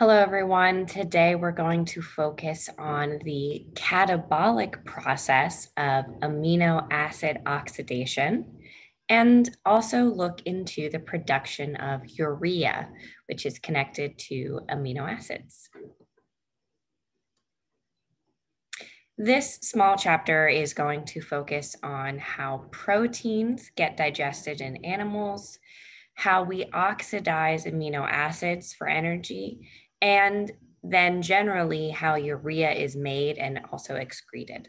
Hello, everyone. Today we're going to focus on the catabolic process of amino acid oxidation and also look into the production of urea, which is connected to amino acids. This small chapter is going to focus on how proteins get digested in animals, how we oxidize amino acids for energy, and then generally how urea is made and also excreted.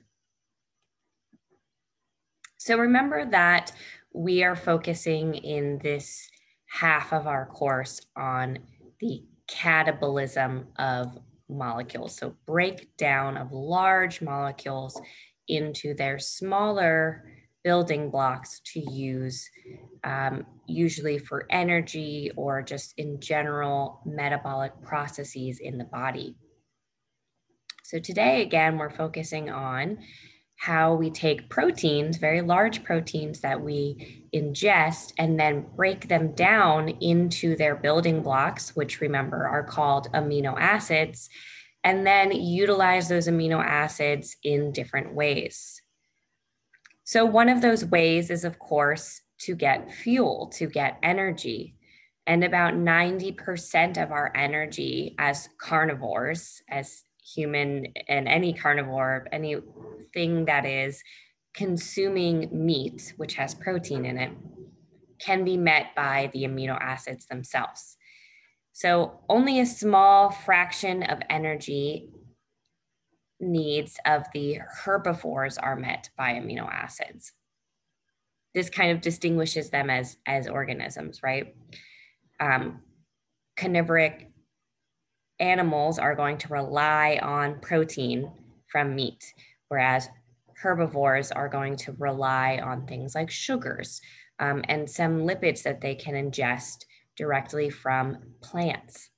So remember that we are focusing in this half of our course on the catabolism of molecules. So breakdown of large molecules into their smaller building blocks to use um, usually for energy or just in general metabolic processes in the body. So today, again, we're focusing on how we take proteins, very large proteins that we ingest, and then break them down into their building blocks, which remember are called amino acids, and then utilize those amino acids in different ways. So, one of those ways is, of course, to get fuel, to get energy. And about 90% of our energy as carnivores, as human and any carnivore, anything that is consuming meat, which has protein in it, can be met by the amino acids themselves. So, only a small fraction of energy needs of the herbivores are met by amino acids. This kind of distinguishes them as, as organisms, right? Um, carnivoric animals are going to rely on protein from meat, whereas herbivores are going to rely on things like sugars um, and some lipids that they can ingest directly from plants.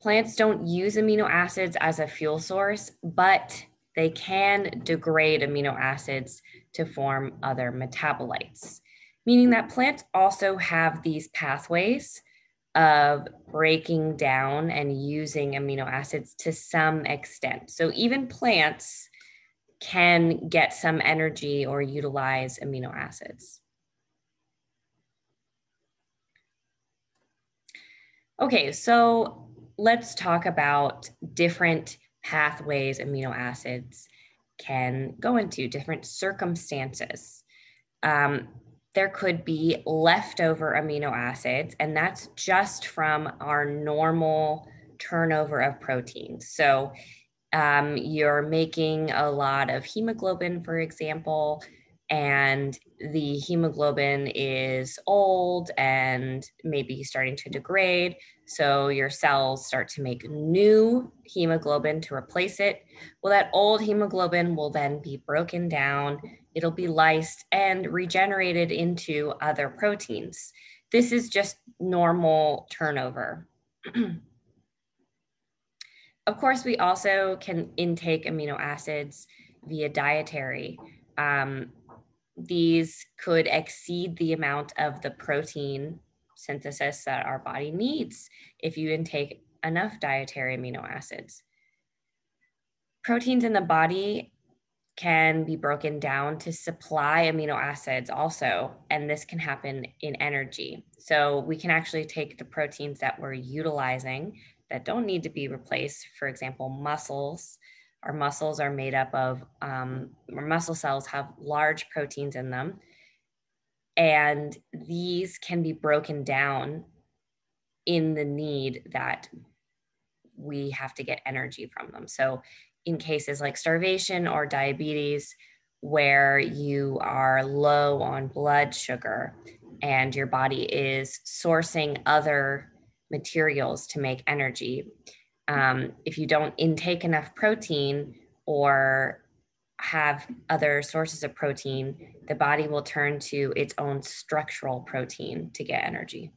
Plants don't use amino acids as a fuel source, but they can degrade amino acids to form other metabolites, meaning that plants also have these pathways of breaking down and using amino acids to some extent. So even plants can get some energy or utilize amino acids. Okay, so let's talk about different pathways amino acids can go into, different circumstances. Um, there could be leftover amino acids, and that's just from our normal turnover of proteins. So um, you're making a lot of hemoglobin, for example, and the hemoglobin is old and maybe starting to degrade. So your cells start to make new hemoglobin to replace it. Well, that old hemoglobin will then be broken down, it'll be lysed and regenerated into other proteins. This is just normal turnover. of course, we also can intake amino acids via dietary. Um, these could exceed the amount of the protein synthesis that our body needs if you intake enough dietary amino acids. Proteins in the body can be broken down to supply amino acids also, and this can happen in energy. So we can actually take the proteins that we're utilizing that don't need to be replaced, for example, muscles, our muscles are made up of, um, our muscle cells have large proteins in them. And these can be broken down in the need that we have to get energy from them. So, in cases like starvation or diabetes, where you are low on blood sugar and your body is sourcing other materials to make energy, um, if you don't intake enough protein or have other sources of protein, the body will turn to its own structural protein to get energy.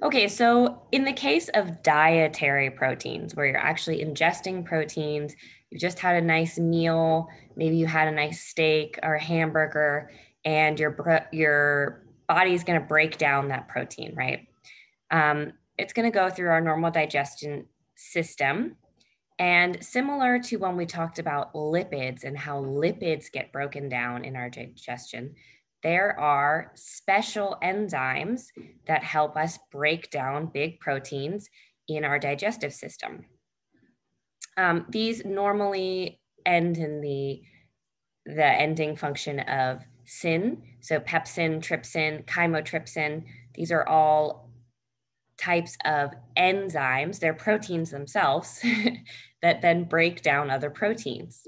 Okay, so in the case of dietary proteins, where you're actually ingesting proteins, you just had a nice meal, maybe you had a nice steak or a hamburger, and your your body is going to break down that protein, right? Um, it's going to go through our normal digestion system. And similar to when we talked about lipids and how lipids get broken down in our digestion, there are special enzymes that help us break down big proteins in our digestive system. Um, these normally end in the, the ending function of sin. So pepsin, trypsin, chymotrypsin, these are all types of enzymes. They're proteins themselves that then break down other proteins.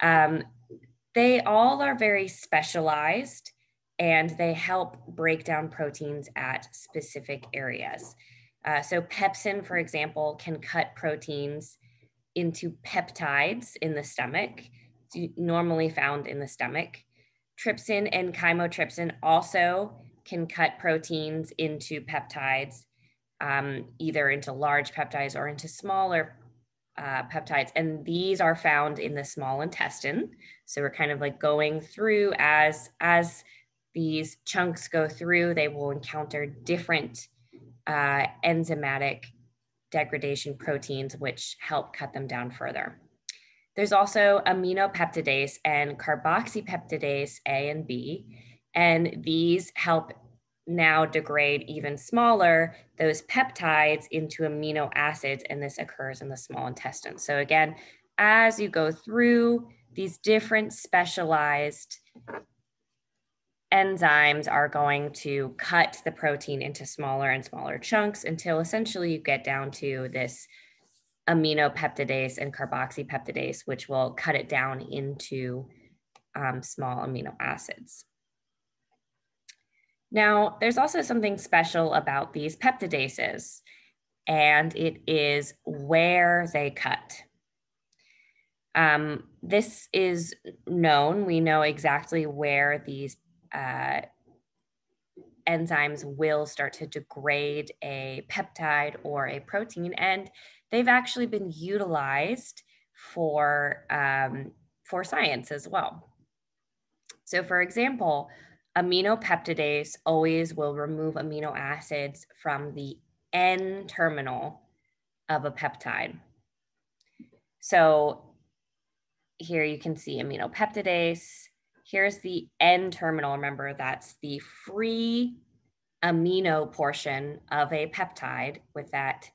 Um, they all are very specialized and they help break down proteins at specific areas. Uh, so pepsin, for example, can cut proteins into peptides in the stomach, normally found in the stomach. Trypsin and chymotrypsin also can cut proteins into peptides, um, either into large peptides or into smaller uh, peptides. And these are found in the small intestine. So we're kind of like going through as, as these chunks go through, they will encounter different uh, enzymatic degradation proteins, which help cut them down further. There's also aminopeptidase and carboxypeptidase A and B, and these help now degrade even smaller those peptides into amino acids, and this occurs in the small intestine. So again, as you go through these different specialized enzymes are going to cut the protein into smaller and smaller chunks until essentially you get down to this aminopeptidase and carboxypeptidase, which will cut it down into um, small amino acids. Now, there's also something special about these peptidases, and it is where they cut. Um, this is known. We know exactly where these uh, enzymes will start to degrade a peptide or a protein, and they've actually been utilized for um, for science as well. So, for example, aminopeptidase always will remove amino acids from the N terminal of a peptide. So here you can see aminopeptidase Here's the N terminal. Remember, that's the free amino portion of a peptide with that,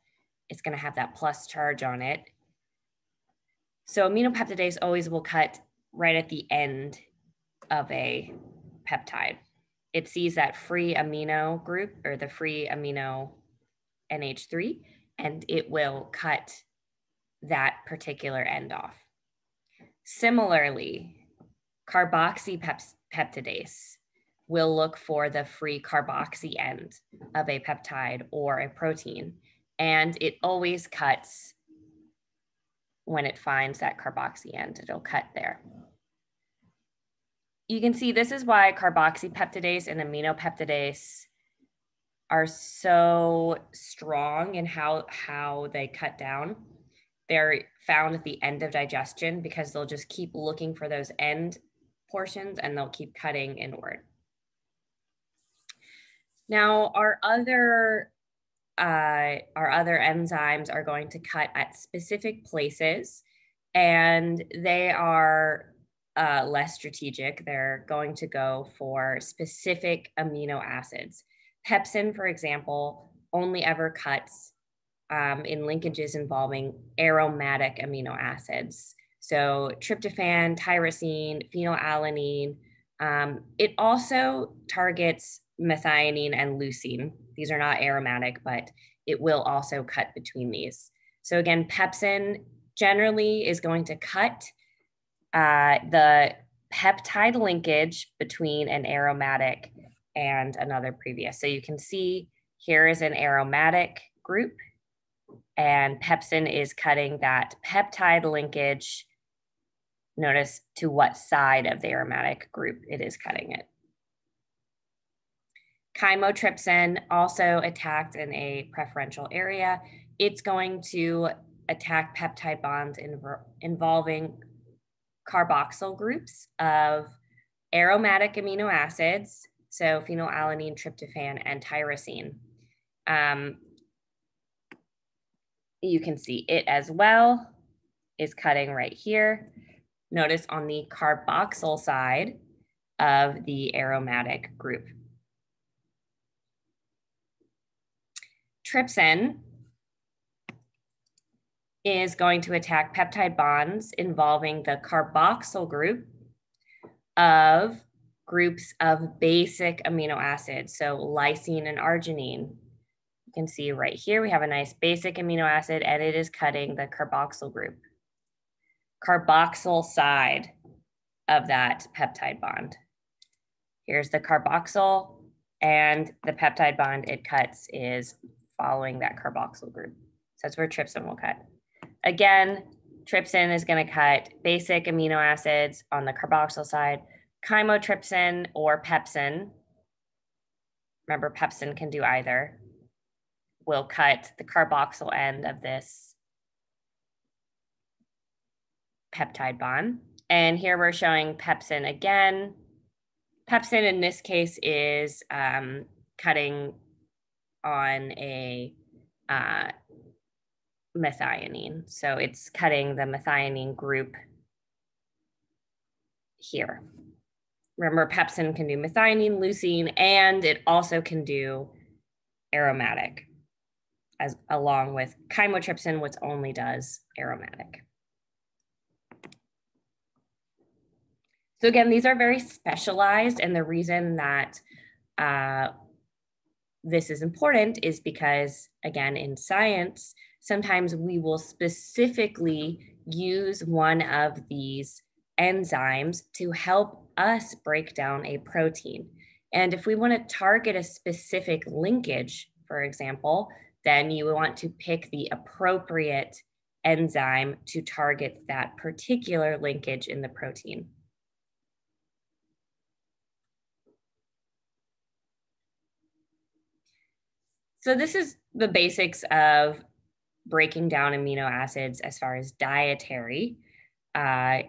it's gonna have that plus charge on it. So aminopeptidase always will cut right at the end of a peptide. It sees that free amino group or the free amino NH3, and it will cut that particular end off. Similarly, carboxypeptidase will look for the free carboxy end of a peptide or a protein. And it always cuts when it finds that carboxy end, it'll cut there. You can see this is why carboxypeptidase and aminopeptidase are so strong in how, how they cut down. They're found at the end of digestion because they'll just keep looking for those end portions and they'll keep cutting inward. Now our other uh, our other enzymes are going to cut at specific places and they are uh, less strategic. They're going to go for specific amino acids. Pepsin, for example, only ever cuts um, in linkages involving aromatic amino acids. So tryptophan, tyrosine, phenylalanine. Um, it also targets methionine and leucine. These are not aromatic, but it will also cut between these. So again, pepsin generally is going to cut uh, the peptide linkage between an aromatic and another previous. So you can see here is an aromatic group and pepsin is cutting that peptide linkage notice to what side of the aromatic group it is cutting it. Chymotrypsin also attacked in a preferential area. It's going to attack peptide bonds involving carboxyl groups of aromatic amino acids So phenylalanine, tryptophan, and tyrosine. Um, you can see it as well is cutting right here. Notice on the carboxyl side of the aromatic group. Trypsin is going to attack peptide bonds involving the carboxyl group of groups of basic amino acids, so lysine and arginine. You can see right here, we have a nice basic amino acid and it is cutting the carboxyl group. Carboxyl side of that peptide bond. Here's the carboxyl and the peptide bond it cuts is following that carboxyl group. So that's where trypsin will cut. Again, trypsin is going to cut basic amino acids on the carboxyl side, chymotrypsin or pepsin. Remember, pepsin can do either. Will cut the carboxyl end of this peptide bond. And here we're showing pepsin again. Pepsin in this case is um, cutting on a uh, methionine. So it's cutting the methionine group here. Remember, pepsin can do methionine, leucine, and it also can do aromatic, as along with chymotrypsin, which only does aromatic. So again, these are very specialized, and the reason that uh, this is important is because, again, in science, sometimes we will specifically use one of these enzymes to help us break down a protein. And if we want to target a specific linkage, for example, then you want to pick the appropriate enzyme to target that particular linkage in the protein. So this is the basics of breaking down amino acids as far as dietary. Uh,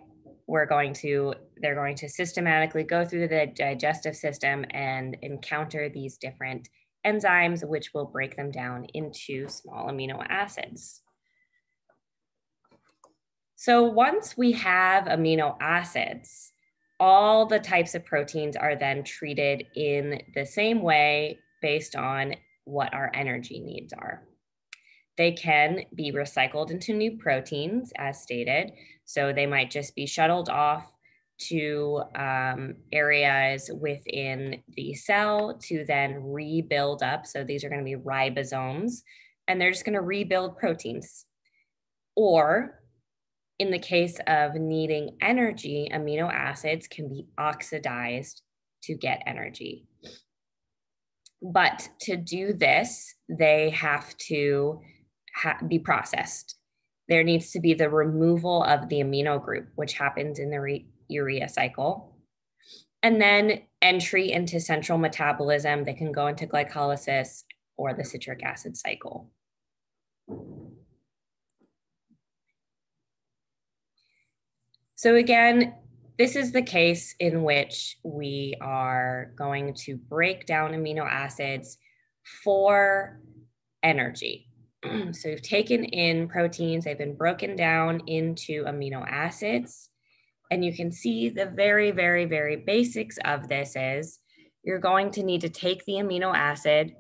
we're going to, they're going to systematically go through the digestive system and encounter these different enzymes, which will break them down into small amino acids. So once we have amino acids, all the types of proteins are then treated in the same way based on what our energy needs are. They can be recycled into new proteins, as stated. So they might just be shuttled off to um, areas within the cell to then rebuild up. So these are going to be ribosomes, and they're just going to rebuild proteins. Or in the case of needing energy, amino acids can be oxidized to get energy. But to do this, they have to ha- be processed. There needs to be the removal of the amino group, which happens in the re- urea cycle. And then entry into central metabolism, they can go into glycolysis or the citric acid cycle. So again, this is the case in which we are going to break down amino acids for energy. so we've taken in proteins, they've been broken down into amino acids. And you can see the very, very, very basics of this is you're going to need to take the amino acid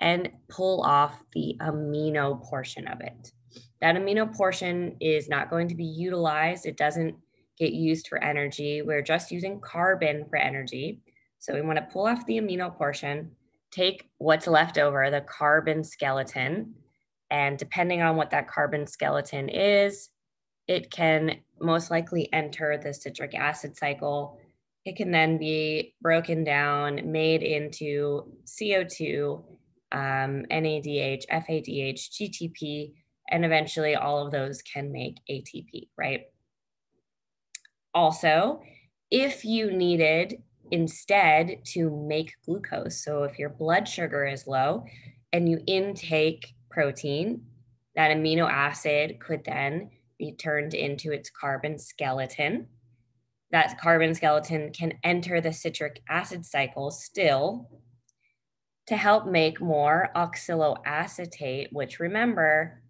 and pull off the amino portion of it. That amino portion is not going to be utilized. It doesn't get used for energy. We're just using carbon for energy. So we want to pull off the amino portion, take what's left over, the carbon skeleton, and depending on what that carbon skeleton is, it can most likely enter the citric acid cycle. It can then be broken down, made into CO2, um, NADH, FADH, GTP, and eventually all of those can make ATP, right? Also, if you needed instead to make glucose, so if your blood sugar is low and you intake protein, that amino acid could then be turned into its carbon skeleton. that carbon skeleton can enter the citric acid cycle still to help make more oxaloacetate, which remember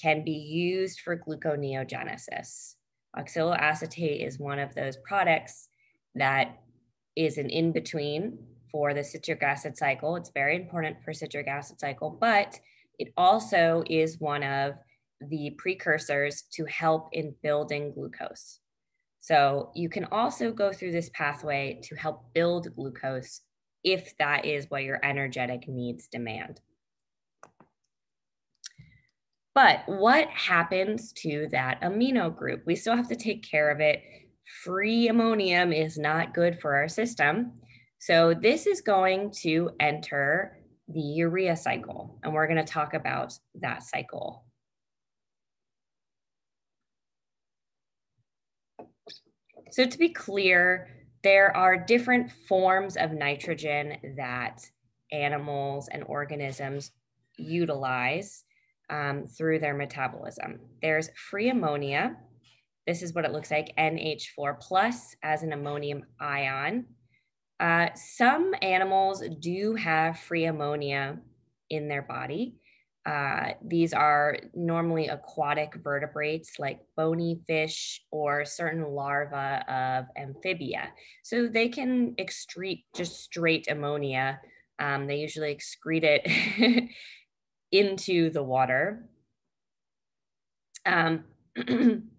can be used for gluconeogenesis. Oxaloacetate is one of those products that is an in between for the citric acid cycle. It's very important for citric acid cycle, but it also is one of the precursors to help in building glucose. So you can also go through this pathway to help build glucose if that is what your energetic needs demand. But what happens to that amino group? We still have to take care of it. Free ammonium is not good for our system. So this is going to enter the urea cycle, and we're going to talk about that cycle. So to be clear, there are different forms of nitrogen that animals and organisms utilize um, through their metabolism. There's free ammonia. This is what it looks like, NH4 plus as an ammonium ion. Uh, some animals do have free ammonia in their body. Uh, these are normally aquatic vertebrates like bony fish or certain larvae of amphibia. So they can excrete just straight ammonia. Um, they usually excrete it into the water. Um,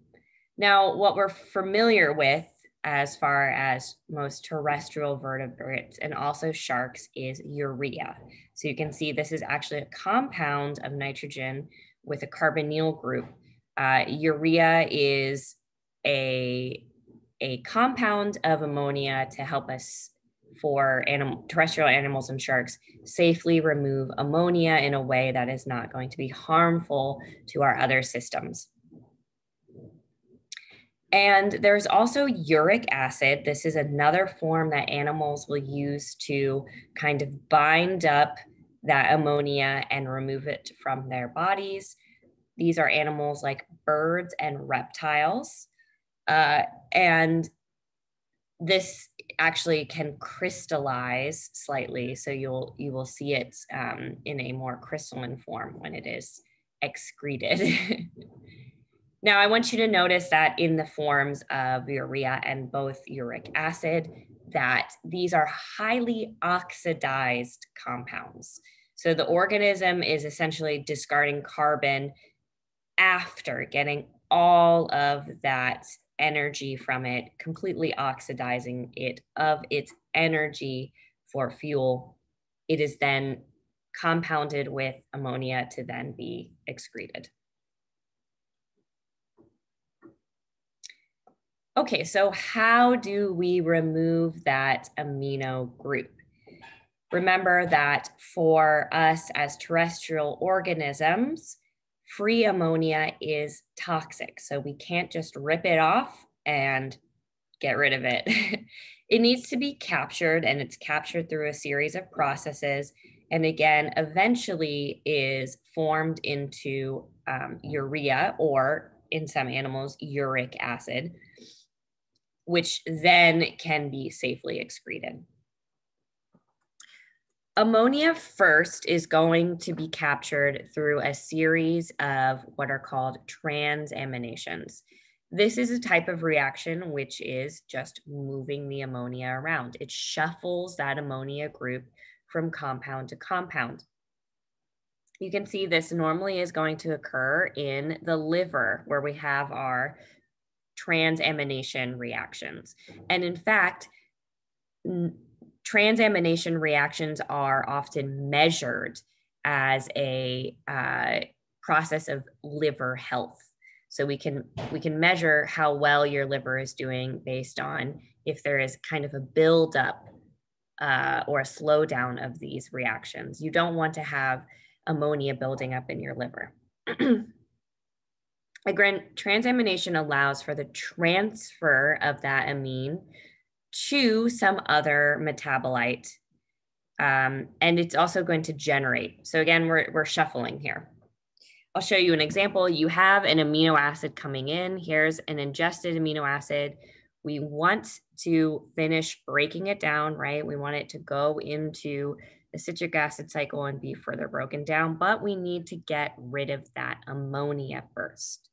now, what we're familiar with as far as most terrestrial vertebrates and also sharks is urea. So you can see this is actually a compound of nitrogen with a carbonyl group. Uh, urea is a, a compound of ammonia to help us for animal, terrestrial animals and sharks safely remove ammonia in a way that is not going to be harmful to our other systems. And there's also uric acid. This is another form that animals will use to kind of bind up that ammonia and remove it from their bodies. These are animals like birds and reptiles. Uh, and this actually can crystallize slightly. So you'll, you will see it um, in a more crystalline form when it is excreted. Now, I want you to notice that in the forms of urea and both uric acid, that these are highly oxidized compounds. So the organism is essentially discarding carbon after getting all of that energy from it, completely oxidizing it of its energy for fuel. It is then compounded with ammonia to then be excreted. Okay, so how do we remove that amino group? Remember that for us as terrestrial organisms, free ammonia is toxic. So we can't just rip it off and get rid of it. it needs to be captured and it's captured through a series of processes. And again, eventually is formed into um, urea or in some animals, uric acid which then can be safely excreted. Ammonia first is going to be captured through a series of what are called transaminations. This is a type of reaction which is just moving the ammonia around. It shuffles that ammonia group from compound to compound. You can see this normally is going to occur in the liver where we have our transamination reactions. And in fact, transamination reactions are often measured as a uh, process of liver health. So we can we can measure how well your liver is doing based on if there is kind of a buildup uh, or a slowdown of these reactions. You don't want to have ammonia building up in your liver. Again, transamination allows for the transfer of that amine to some other metabolite. Um, and it's also going to generate. So again, we're, we're shuffling here. I'll show you an example. You have an amino acid coming in. Here's an ingested amino acid. We want to finish breaking it down, right? We want it to go into the citric acid cycle and be further broken down, but we need to get rid of that ammonia first.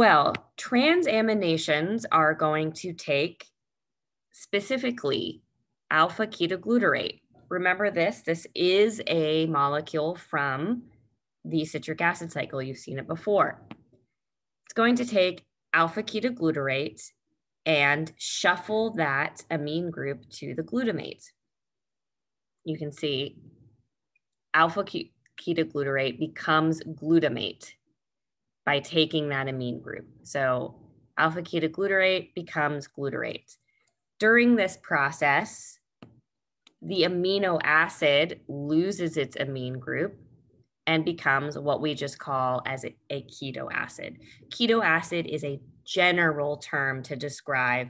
Well, transaminations are going to take specifically alpha ketoglutarate. Remember this, this is a molecule from the citric acid cycle. You've seen it before. It's going to take alpha ketoglutarate and shuffle that amine group to the glutamate. You can see alpha ketoglutarate becomes glutamate by taking that amine group. So alpha ketoglutarate becomes glutarate. During this process, the amino acid loses its amine group and becomes what we just call as a, a keto acid. Keto acid is a general term to describe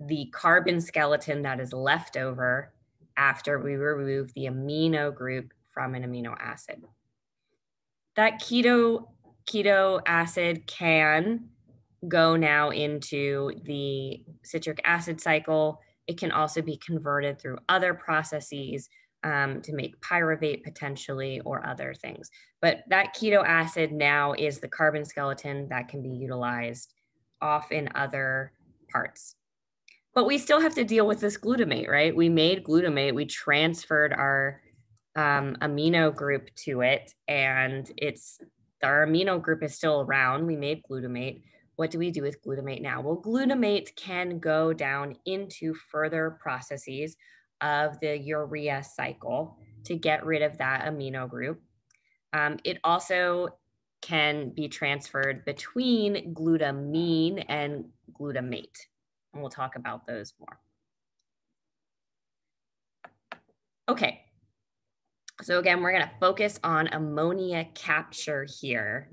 the carbon skeleton that is left over after we remove the amino group from an amino acid. That keto keto acid can go now into the citric acid cycle. It can also be converted through other processes um, to make pyruvate potentially or other things. But that keto acid now is the carbon skeleton that can be utilized off in other parts. But we still have to deal with this glutamate, right? We made glutamate, we transferred our um, amino group to it, and it's our amino group is still around. We made glutamate. What do we do with glutamate now? Well, glutamate can go down into further processes of the urea cycle to get rid of that amino group. Um, it also can be transferred between glutamine and glutamate. And we'll talk about those more. Okay, so again, we're gonna focus on ammonia capture here.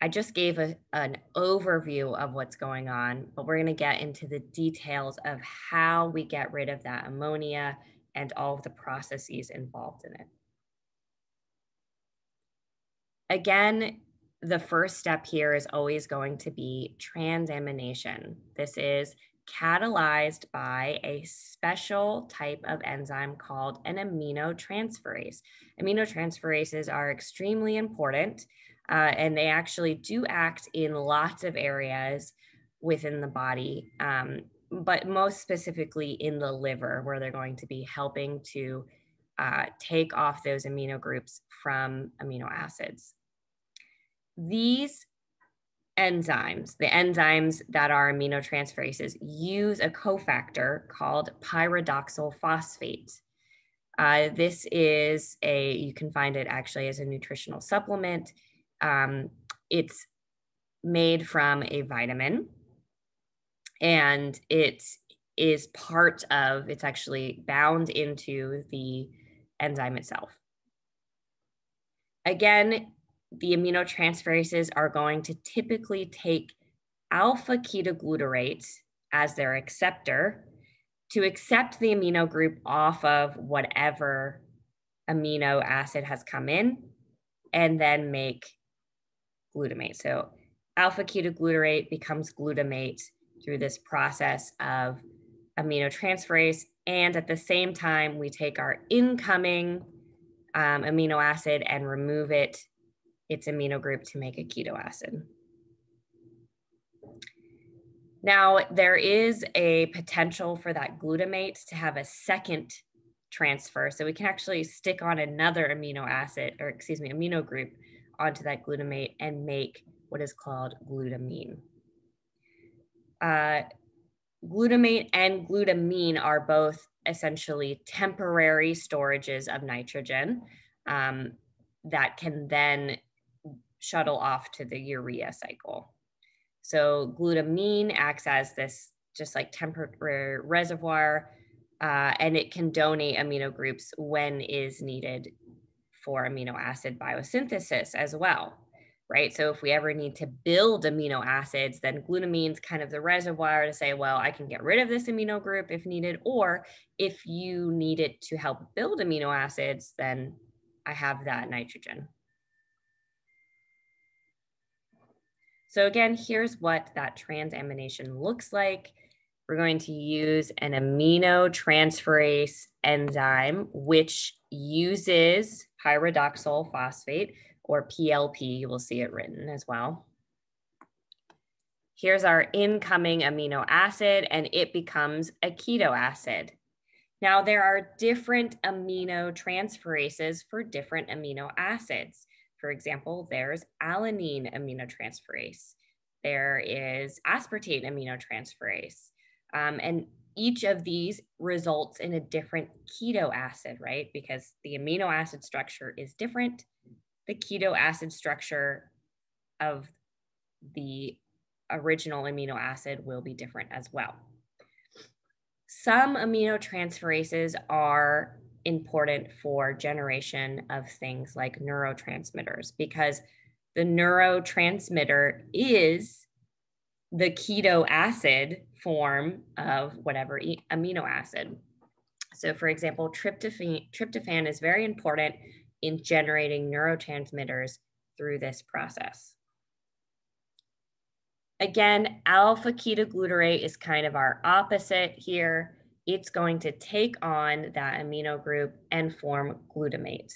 I just gave a, an overview of what's going on, but we're gonna get into the details of how we get rid of that ammonia and all of the processes involved in it. Again, the first step here is always going to be transamination. This is catalyzed by a special type of enzyme called an aminotransferase. Aminotransferases are extremely important uh, and they actually do act in lots of areas within the body, um, but most specifically in the liver, where they're going to be helping to uh, take off those amino groups from amino acids. These enzymes, the enzymes that are aminotransferases, use a cofactor called pyridoxal phosphate. Uh, this is a, you can find it actually as a nutritional supplement. Um, it's made from a vitamin and it is part of, it's actually bound into the enzyme itself. Again, the aminotransferases are going to typically take alpha ketoglutarate as their acceptor to accept the amino group off of whatever amino acid has come in and then make glutamate. So alpha ketoglutarate becomes glutamate through this process of aminotransferase. And at the same time, we take our incoming um, amino acid and remove it its amino group to make a keto acid. Now, there is a potential for that glutamate to have a second transfer. So we can actually stick on another amino acid, or excuse me, amino group onto that glutamate and make what is called glutamine. Uh, glutamate and glutamine are both essentially temporary storages of nitrogen um, that can then shuttle off to the urea cycle. So glutamine acts as this just like temporary reservoir, uh, and it can donate amino groups when is needed for amino acid biosynthesis as well, right? So if we ever need to build amino acids, then glutamine's kind of the reservoir to say, well, I can get rid of this amino group if needed, or if you need it to help build amino acids, then I have that nitrogen. So again, here's what that transamination looks like. we're going to use an amino transferase enzyme, which uses pyridoxal phosphate or PLP. You will see it written as well. Here's our incoming amino acid and it becomes a keto acid. Now there are different amino transferases for different amino acids. For example, there's alanine aminotransferase. There is aspartate aminotransferase. Um, and each of these results in a different keto acid, right? Because the amino acid structure is different. The keto acid structure of the original amino acid will be different as well. Some aminotransferases are important for generation of things like neurotransmitters because the neurotransmitter is the keto acid form of whatever e amino acid. So for example, tryptophan, tryptophan is very important in generating neurotransmitters through this process. Again, alpha ketoglutarate is kind of our opposite here. It's going to take on that amino group and form glutamate.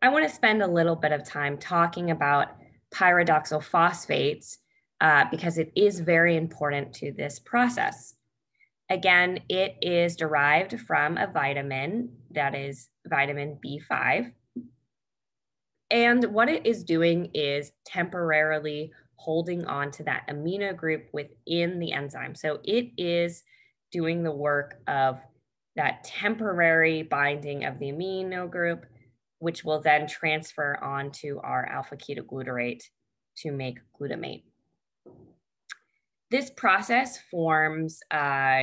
I want to spend a little bit of time talking about pyridoxal phosphates uh, because it is very important to this process. Again, it is derived from a vitamin that is vitamin B5. And what it is doing is temporarily holding on to that amino group within the enzyme. So it is doing the work of that temporary binding of the amino group which will then transfer onto our alpha ketoglutarate to make glutamate. This process forms uh,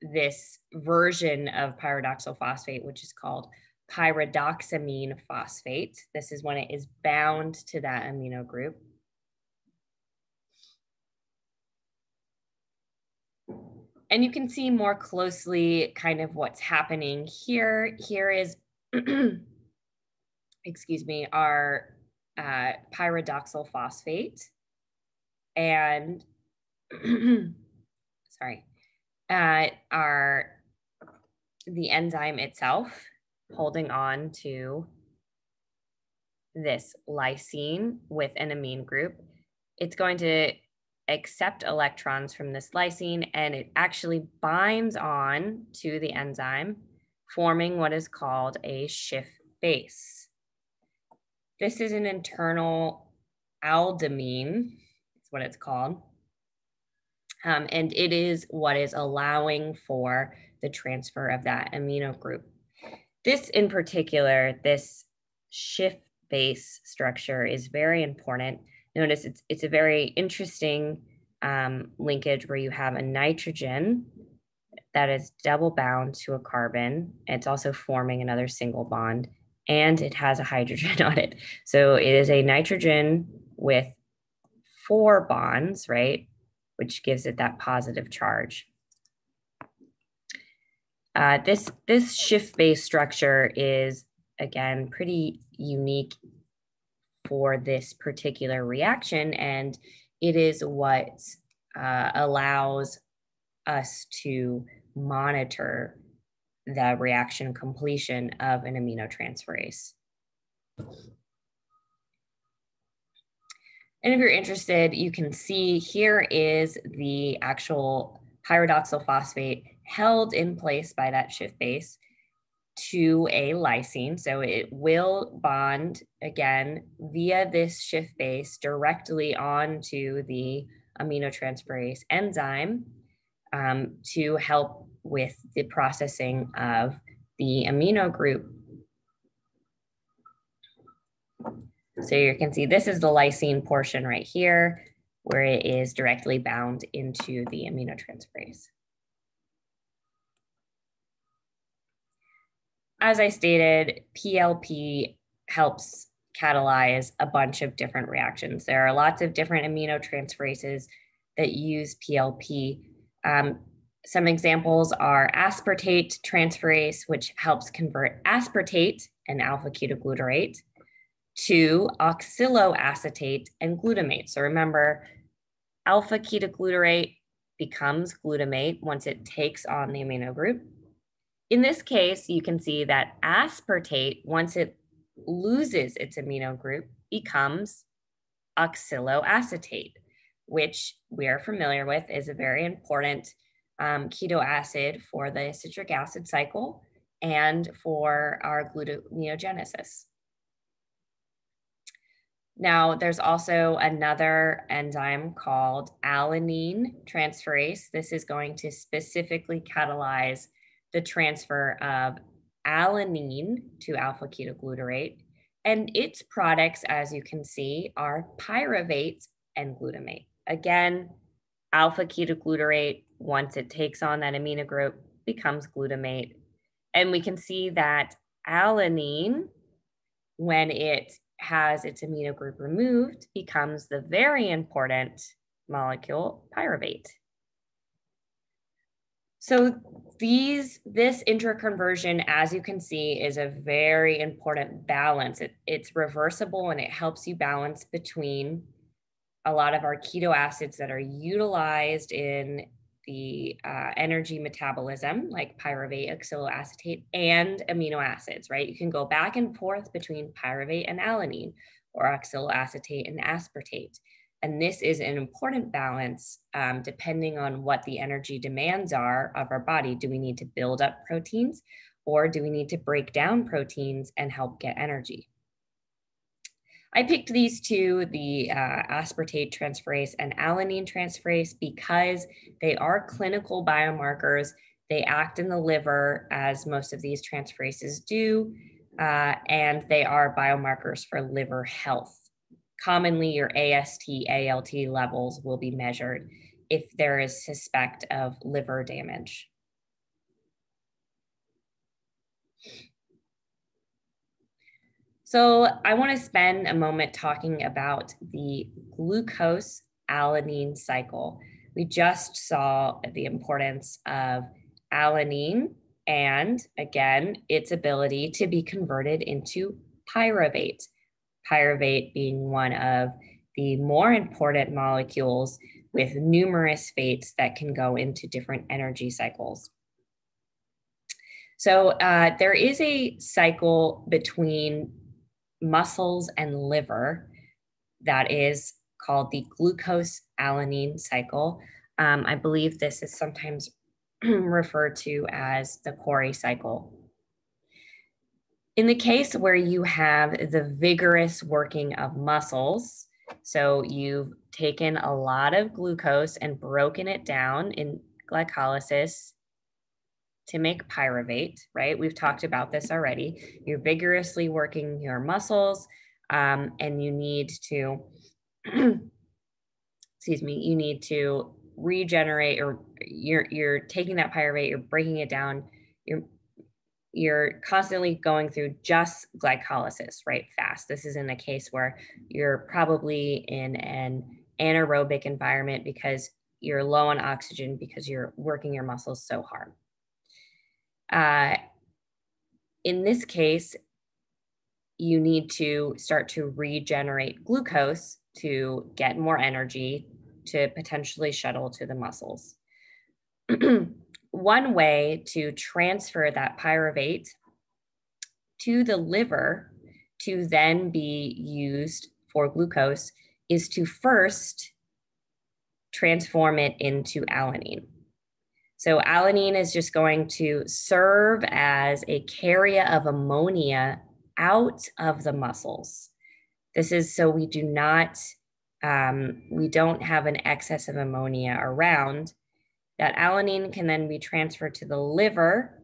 this version of pyridoxal phosphate, which is called pyridoxamine phosphate. This is when it is bound to that amino group. And you can see more closely kind of what's happening here. Here is excuse me, are uh, pyridoxal phosphate and sorry, uh, are the enzyme itself holding on to this lysine with an amine group. It's going to accept electrons from this lysine and it actually binds on to the enzyme, forming what is called a Schiff base. This is an internal aldimine, That's what it's called. Um, and it is what is allowing for the transfer of that amino group. This in particular, this Schiff base structure is very important. Notice it's, it's a very interesting um, linkage where you have a nitrogen that is double bound to a carbon. It's also forming another single bond and it has a hydrogen on it. So it is a nitrogen with four bonds, right? Which gives it that positive charge. Uh, this, this Schiff-base structure is, again, pretty unique for this particular reaction, and it is what uh, allows us to monitor the reaction completion of an aminotransferase. And if you're interested, you can see here is the actual pyridoxal phosphate held in place by that Schiff base to a lysine. So it will bond again via this Schiff base directly onto the aminotransferase enzyme um, to help with the processing of the amino group. So you can see this is the lysine portion right here, where it is directly bound into the aminotransferase. As I stated, PLP helps catalyze a bunch of different reactions. There are lots of different aminotransferases that use PLP. Um, some examples are aspartate transferase, which helps convert aspartate and alpha ketoglutarate. to oxaloacetate and glutamate. So remember, alpha ketoglutarate becomes glutamate once it takes on the amino group. In this case, you can see that aspartate, once it loses its amino group, becomes oxaloacetate, which we are familiar with is a very important um, keto acid for the citric acid cycle and for our gluconeogenesis. Now, there's also another enzyme called alanine transferase. This is going to specifically catalyze the transfer of alanine to alpha ketoglutarate. And its products, as you can see, are pyruvate and glutamate. Again, alpha ketoglutarate, once it takes on that amino group, becomes glutamate. And we can see that alanine, when it has its amino group removed, becomes the very important molecule pyruvate. So these this interconversion, as you can see, is a very important balance. It, it's reversible and it helps you balance between a lot of our keto acids that are utilized in the uh, energy metabolism, like pyruvate, oxaloacetate, and amino acids, right? You can go back and forth between pyruvate and alanine or oxaloacetate and aspartate. And this is an important balance um, depending on what the energy demands are of our body. Do we need to build up proteins or do we need to break down proteins and help get energy? I picked these two, the uh, aspartate transferase and alanine transferase, because they are clinical biomarkers. They act in the liver, as most of these transferases do, uh, and they are biomarkers for liver health. Commonly, your AST, ALT levels will be measured if there is suspect of liver damage. So I want to spend a moment talking about the glucose alanine cycle. We just saw the importance of alanine and again, its ability to be converted into pyruvate. Pyruvate being one of the more important molecules with numerous fates that can go into different energy cycles. So uh, there is a cycle between muscles and liver that is called the glucose alanine cycle. Um, I believe this is sometimes referred to as the Cori cycle. In the case where you have the vigorous working of muscles, so you've taken a lot of glucose and broken it down in glycolysis to make pyruvate, right? We've talked about this already. You're vigorously working your muscles um, and you need to, excuse me, you need to regenerate or you're, you're taking that pyruvate, you're breaking it down, you're, you're constantly going through just glycolysis, right? Fast. This is in a case where you're probably in an anaerobic environment because you're low on oxygen because you're working your muscles so hard. Uh, in this case, you need to start to regenerate glucose to get more energy to potentially shuttle to the muscles. One way to transfer that pyruvate to the liver to then be used for glucose is to first transform it into alanine. So alanine is just going to serve as a carrier of ammonia out of the muscles. This is so we do not, um, we don't have an excess of ammonia around. That alanine can then be transferred to the liver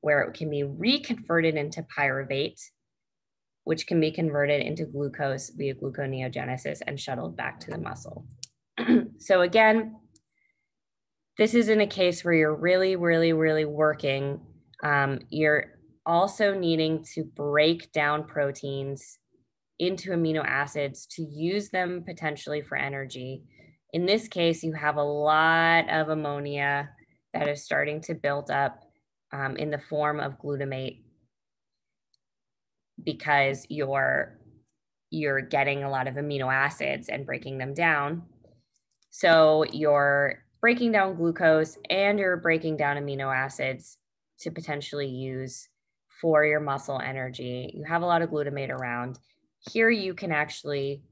where it can be reconverted into pyruvate, which can be converted into glucose via gluconeogenesis and shuttled back to the muscle. so again, this is in a case where you're really, really, really working. Um, you're also needing to break down proteins into amino acids to use them potentially for energy. In this case, you have a lot of ammonia that is starting to build up um, in the form of glutamate because you're, you're getting a lot of amino acids and breaking them down. So you're breaking down glucose and you're breaking down amino acids to potentially use for your muscle energy. You have a lot of glutamate around. Here you can actually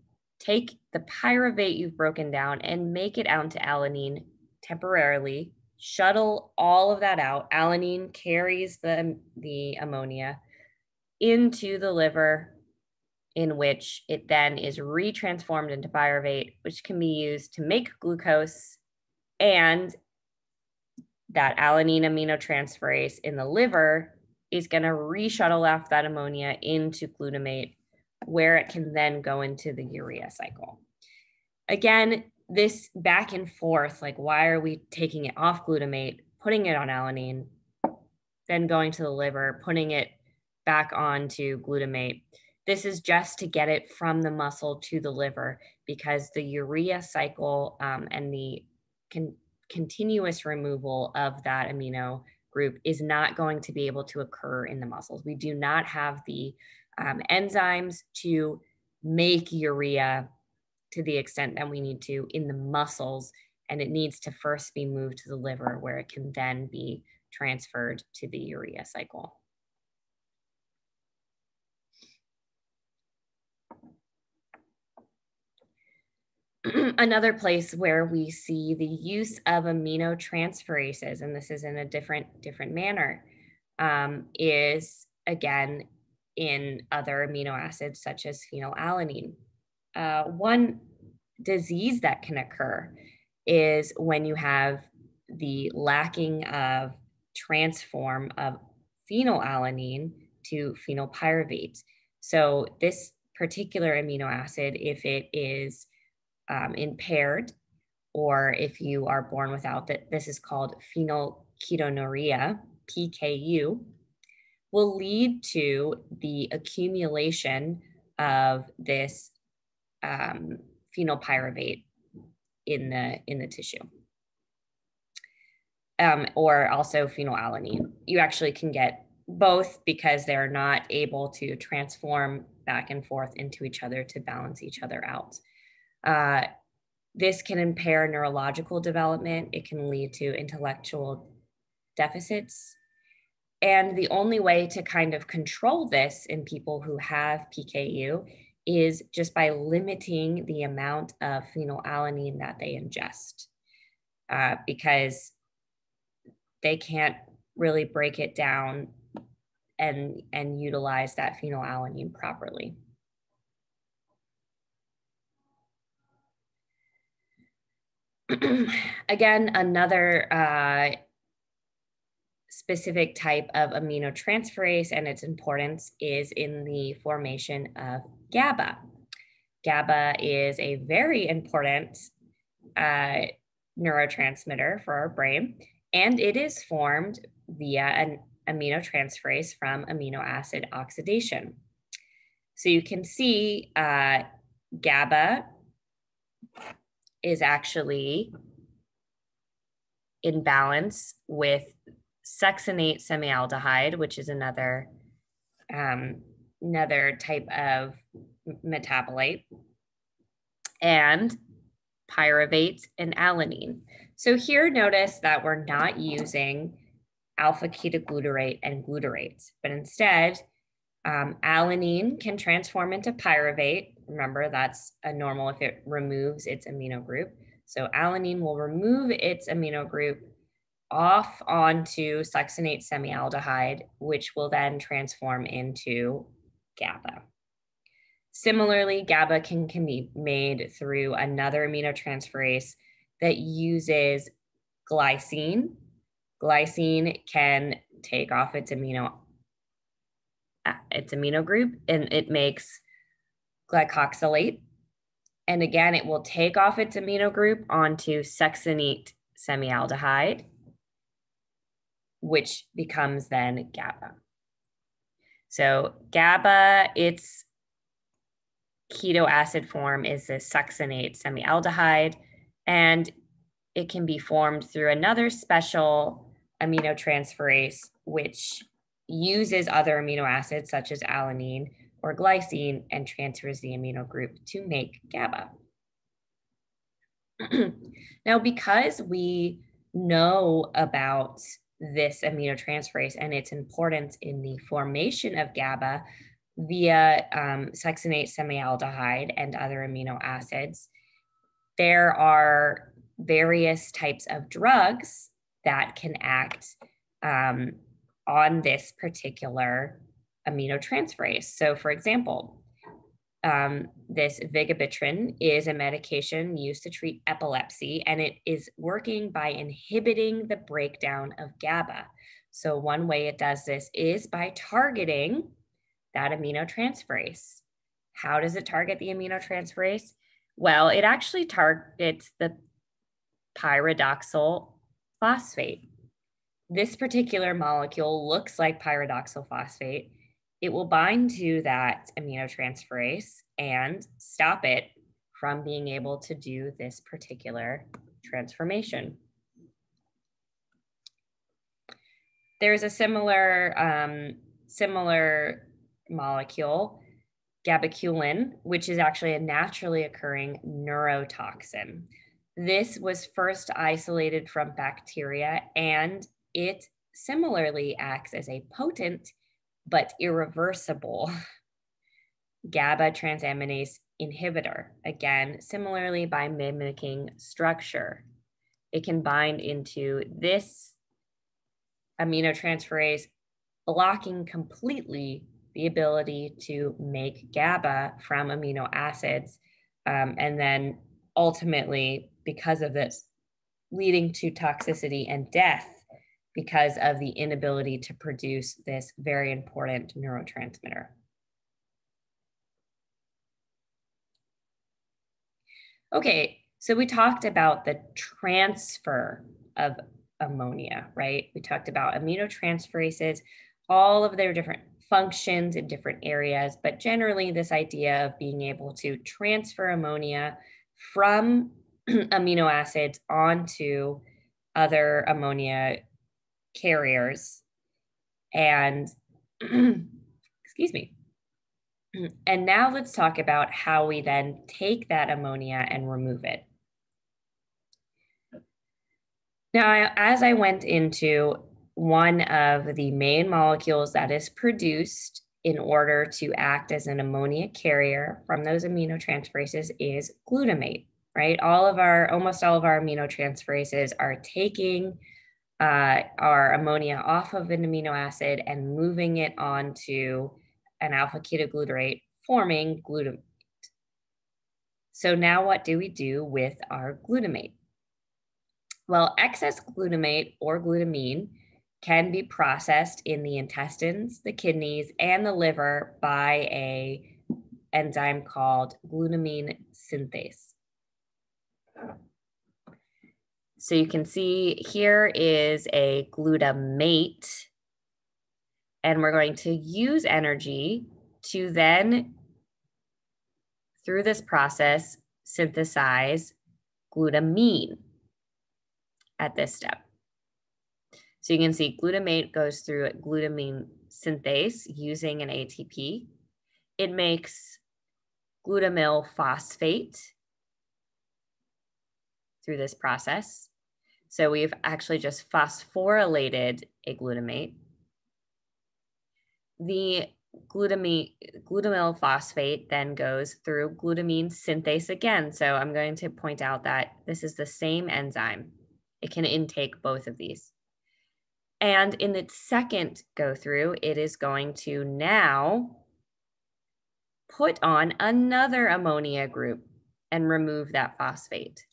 take the pyruvate you've broken down and make it out to alanine temporarily, shuttle all of that out. Alanine carries the, the ammonia into the liver, in which it then is retransformed into pyruvate, which can be used to make glucose. And that alanine aminotransferase in the liver is going to reshuttle off that ammonia into glutamate, where it can then go into the urea cycle. Again, this back and forth, like why are we taking it off glutamate, putting it on alanine, then going to the liver, putting it back on to glutamate. This is just to get it from the muscle to the liver because the urea cycle um, and the con- continuous removal of that amino group is not going to be able to occur in the muscles. We do not have the um, enzymes to make urea to the extent that we need to in the muscles, and it needs to first be moved to the liver where it can then be transferred to the urea cycle. another place where we see the use of aminotransferases, and this is in a different different manner, um, is again in other amino acids such as phenylalanine. Uh, one disease that can occur is when you have the lacking of transform of phenylalanine to phenylpyruvate. So this particular amino acid, if it is um, impaired, or if you are born without that, this is called phenylketonuria, PKU, will lead to the accumulation of this um, phenylpyruvate in the in the tissue. Um, or also phenylalanine. You actually can get both because they're not able to transform back and forth into each other to balance each other out. Uh, this can impair neurological development. It can lead to intellectual deficits. And the only way to kind of control this in people who have PKU is just by limiting the amount of phenylalanine that they ingest uh, because they can't really break it down and, and utilize that phenylalanine properly. again, another uh, specific type of aminotransferase and its importance is in the formation of GABA. GABA is a very important uh, neurotransmitter for our brain, and it is formed via an aminotransferase from amino acid oxidation. So you can see uh, GABA is actually in balance with succinate semialdehyde, which is another um, another type of metabolite, and pyruvate and alanine. So here notice that we're not using alpha ketoglutarate and glutarate, but instead um, alanine can transform into pyruvate. Remember, that's a normal if it removes its amino group. So alanine will remove its amino group off onto succinate semialdehyde, which will then transform into GABA. Similarly, GABA can, can be made through another aminotransferase that uses glycine. Glycine can take off its amino uh, its amino group and it makes glycoxylate. And again, it will take off its amino group onto succinate semialdehyde, which becomes then GABA. So GABA, its keto acid form is a succinate semialdehyde, and it can be formed through another special aminotransferase, which uses other amino acids such as alanine or glycine and transfers the amino group to make GABA. now, because we know about this aminotransferase and its importance in the formation of GABA via um, succinate semialdehyde and other amino acids, there are various types of drugs that can act um, on this particular aminotransferase. So, for example, um, this vigabatrin is a medication used to treat epilepsy, and it is working by inhibiting the breakdown of GABA. So, one way it does this is by targeting that aminotransferase. How does it target the aminotransferase? Well, it actually targets the pyridoxal phosphate. This particular molecule looks like pyridoxal phosphate it will bind to that aminotransferase and stop it from being able to do this particular transformation. There's a similar, um, similar molecule, gabaculine, which is actually a naturally occurring neurotoxin. This was first isolated from bacteria and it similarly acts as a potent but irreversible GABA transaminase inhibitor. Again, similarly by mimicking structure. It can bind into this aminotransferase, blocking completely the ability to make GABA from amino acids. Um, and then ultimately, because of this, leading to toxicity and death because of the inability to produce this very important neurotransmitter. Okay, so we talked about the transfer of ammonia, right? We talked about aminotransferases, all of their different functions in different areas, but generally this idea of being able to transfer ammonia from amino acids onto other ammonia carriers and excuse me. And now let's talk about how we then take that ammonia and remove it. Now, as I went into one of the main molecules that is produced in order to act as an ammonia carrier from those aminotransferases is glutamate, right? All of our, almost all of our aminotransferases are taking uh, our ammonia off of an amino acid and moving it onto an alpha ketoglutarate, forming glutamate. So now what do we do with our glutamate? Well, excess glutamate or glutamine can be processed in the intestines, the kidneys, and the liver by a enzyme called glutamine synthase. So you can see here is a glutamate, and we're going to use energy to then, through this process, synthesize glutamine at this step. So you can see glutamate goes through glutamine synthase using an ATP. It makes glutamyl phosphate through this process. So we've actually just phosphorylated a glutamate. The glutamine, glutamyl phosphate then goes through glutamine synthase again. So I'm going to point out that this is the same enzyme. It can intake both of these. And in its second go through, it is going to now put on another ammonia group and remove that phosphate.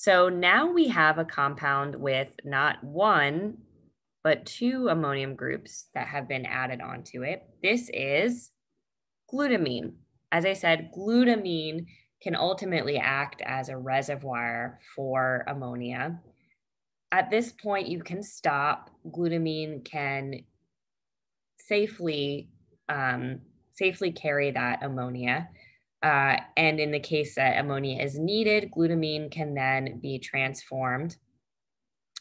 So now we have a compound with not one, but two ammonium groups that have been added onto it. This is glutamine. As I said, glutamine can ultimately act as a reservoir for ammonia. At this point, you can stop. Glutamine can safely um, safely carry that ammonia. Uh, and in the case that ammonia is needed, glutamine can then be transformed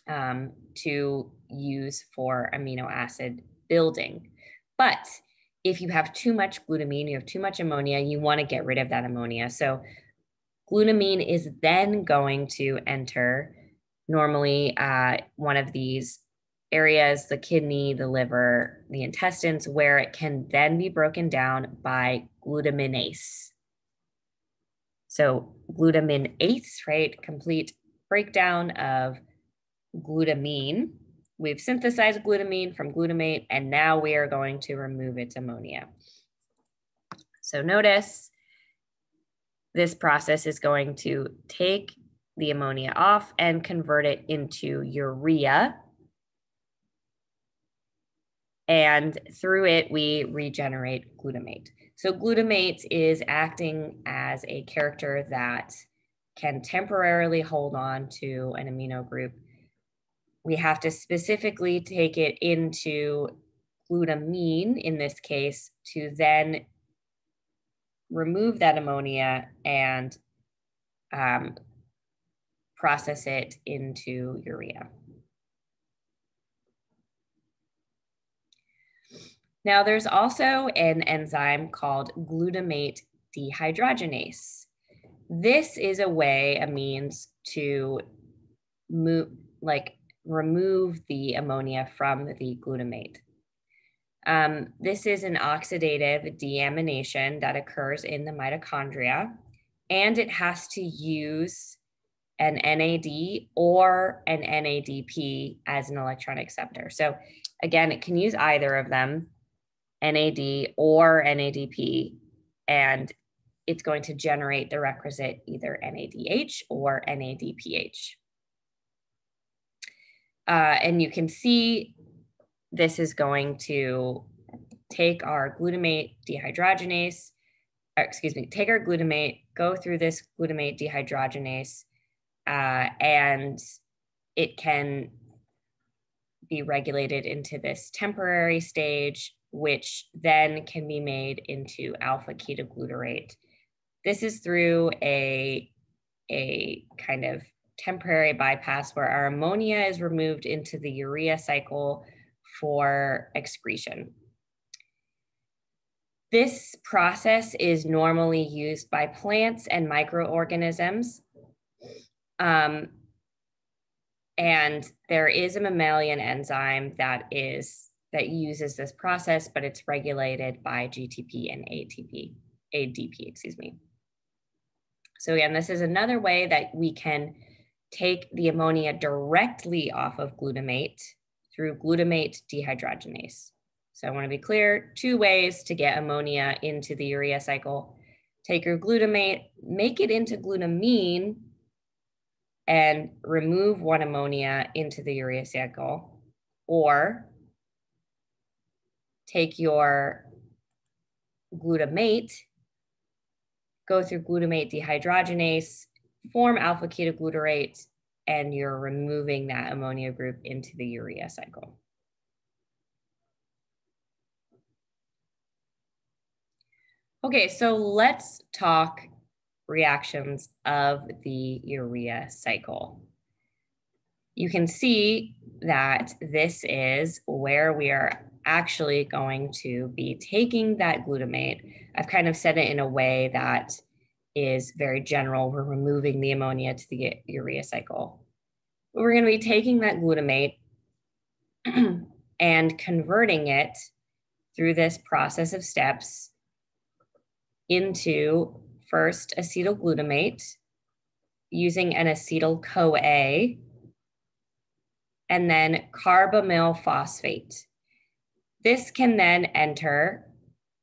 um, to use for amino acid building. But if you have too much glutamine, you have too much ammonia, you want to get rid of that ammonia. So glutamine is then going to enter normally uh, one of these areas the kidney, the liver, the intestines, where it can then be broken down by glutaminase. So, glutaminase, right? Complete breakdown of glutamine. We've synthesized glutamine from glutamate, and now we are going to remove its ammonia. So, notice this process is going to take the ammonia off and convert it into urea. And through it, we regenerate glutamate. So glutamate is acting as a character that can temporarily hold on to an amino group. We have to specifically take it into glutamine in this case to then remove that ammonia and um, process it into urea. Now, there's also an enzyme called glutamate dehydrogenase. This is a way, a means to move, like remove the ammonia from the glutamate. Um, this is an oxidative deamination that occurs in the mitochondria, and it has to use an NAD or an NADP as an electron acceptor. So again, it can use either of them, NAD or NADP, and it's going to generate the requisite either NADH or NADPH. Uh, and you can see this is going to take our glutamate dehydrogenase, excuse me, take our glutamate, go through this glutamate dehydrogenase, uh, and it can be regulated into this temporary stage, which then can be made into alpha ketoglutarate. This is through a, a kind of temporary bypass where our ammonia is removed into the urea cycle for excretion. This process is normally used by plants and microorganisms um, and there is a mammalian enzyme that is that uses this process, but it's regulated by GTP and ATP, ADP, excuse me. So again, this is another way that we can take the ammonia directly off of glutamate through glutamate dehydrogenase. So I want to be clear, two ways to get ammonia into the urea cycle. Take your glutamate, make it into glutamine and remove one ammonia into the urea cycle, or take your glutamate, go through glutamate dehydrogenase, form alpha ketoglutarate, and you're removing that ammonia group into the urea cycle. Okay, so let's talk reactions of the urea cycle. You can see that this is where we are actually going to be taking that glutamate. I've kind of said it in a way that is very general. We're removing the ammonia to the urea cycle. We're going to be taking that glutamate and converting it through this process of steps into first acetylglutamate using an acetyl CoA, and then carbamyl phosphate. This can then enter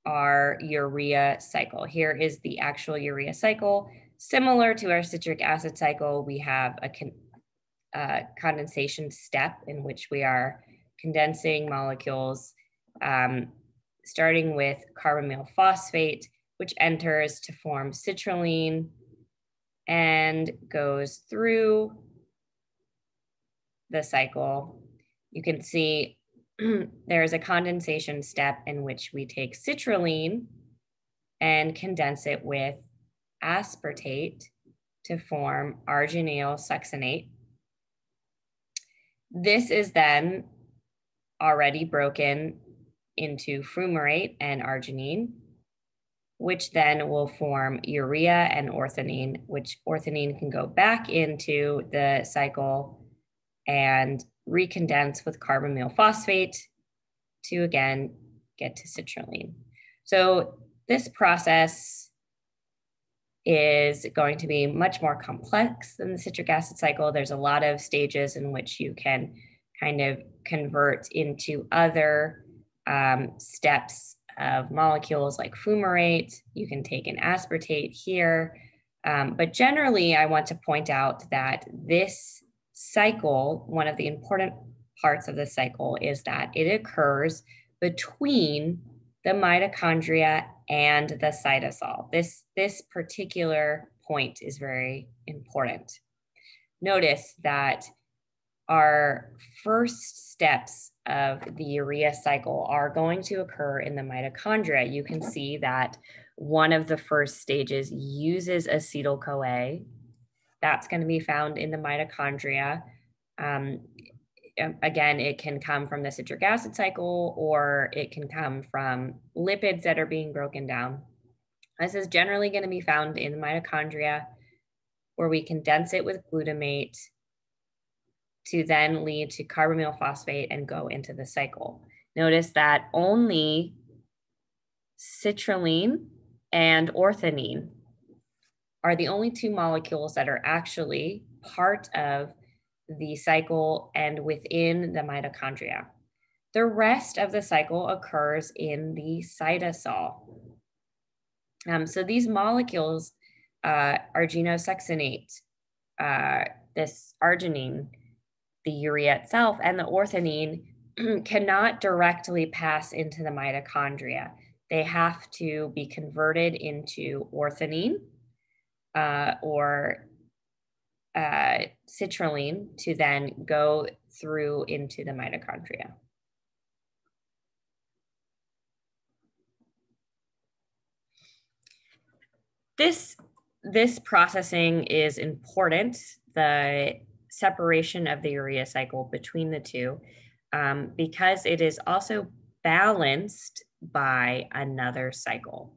our urea cycle. Here is the actual urea cycle. Similar to our citric acid cycle, we have a con uh, condensation step in which we are condensing molecules, um, starting with carbamyl phosphate, which enters to form citrulline and goes through the cycle. You can see there is a condensation step in which we take citrulline and condense it with aspartate to form arginyl succinate. This is then already broken into fumarate and arginine, which then will form urea and orthanine, which orthanine can go back into the cycle and recondense with carbamyl phosphate to again get to citrulline. So this process is going to be much more complex than the citric acid cycle. There's a lot of stages in which you can kind of convert into other um, steps of molecules like fumarate. You can take an aspartate here. Um, but generally, I want to point out that this cycle, one of the important parts of the cycle is that it occurs between the mitochondria and the cytosol. This, this particular point is very important. Notice that our first steps of the urea cycle are going to occur in the mitochondria. You can see that one of the first stages uses acetyl CoA. That's going to be found in the mitochondria. Um, again, it can come from the citric acid cycle or it can come from lipids that are being broken down. This is generally going to be found in the mitochondria where we condense it with glutamate to then lead to carbamyl phosphate and go into the cycle. Notice that only citrulline and orthanine are the only two molecules that are actually part of the cycle and within the mitochondria. The rest of the cycle occurs in the cytosol. Um, so these molecules, uh, arginosuccinate, uh, this arginine, the urea itself, and the orthanine cannot directly pass into the mitochondria. They have to be converted into orthanine uh, or uh, citrulline to then go through into the mitochondria. This, this processing is important, the separation of the urea cycle between the two, um, because it is also balanced by another cycle.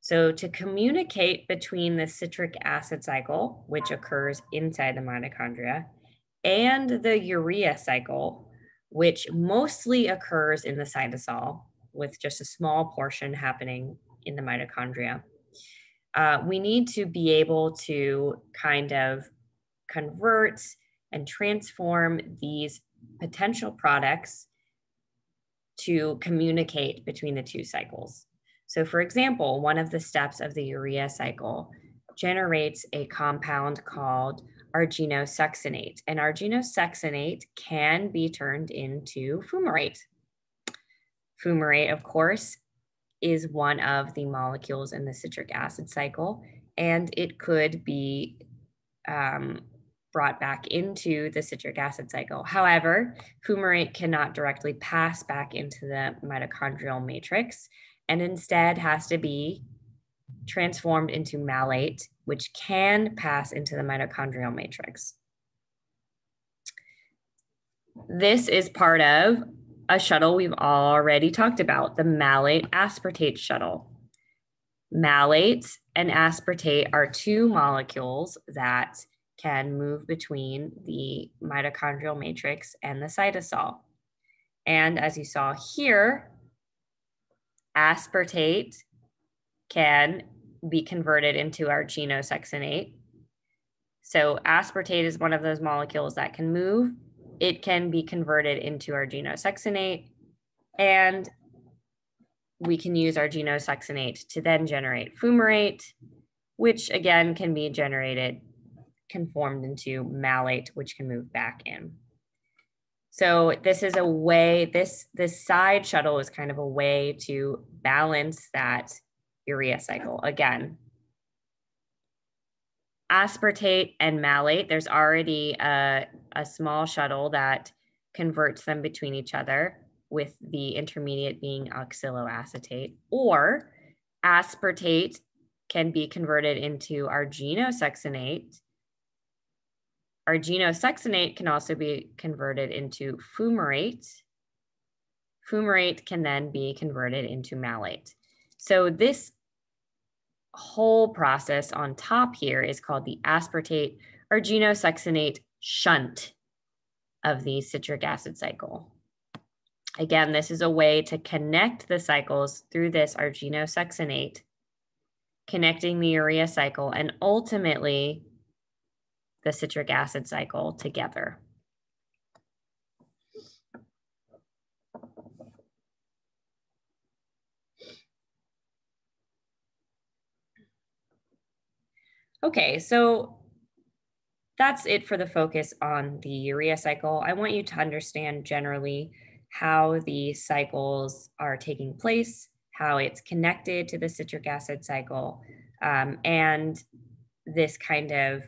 So to communicate between the citric acid cycle, which occurs inside the mitochondria, and the urea cycle, which mostly occurs in the cytosol, with just a small portion happening in the mitochondria. Uh, we need to be able to kind of convert and transform these potential products to communicate between the two cycles. So for example, one of the steps of the urea cycle generates a compound called arginosuccinate. And arginosuccinate can be turned into fumarate. Fumarate, of course, is one of the molecules in the citric acid cycle, and it could be um, brought back into the citric acid cycle. However, fumarate cannot directly pass back into the mitochondrial matrix and instead has to be transformed into malate, which can pass into the mitochondrial matrix. This is part of a shuttle we've already talked about, the malate aspartate shuttle. Malate and aspartate are two molecules that can move between the mitochondrial matrix and the cytosol. And as you saw here, aspartate can be converted into our arginosuccinate. So aspartate is one of those molecules that can move. It can be converted into our arginosuccinate and we can use our arginosuccinate to then generate fumarate, which again can be generated, conformed into malate, which can move back in. So this is a way, this, this side shuttle is kind of a way to balance that urea cycle. Again, aspartate and malate, there's already a, a small shuttle that converts them between each other with the intermediate being oxaloacetate or aspartate can be converted into arginosuccinate Arginosuccinate can also be converted into fumarate. Fumarate can then be converted into malate. So this whole process on top here is called the aspartate arginosuccinate shunt of the citric acid cycle. Again, this is a way to connect the cycles through this arginosuccinate, connecting the urea cycle and ultimately the citric acid cycle together. Okay, so that's it for the focus on the urea cycle. I want you to understand generally how the cycles are taking place, how it's connected to the citric acid cycle, um, and this kind of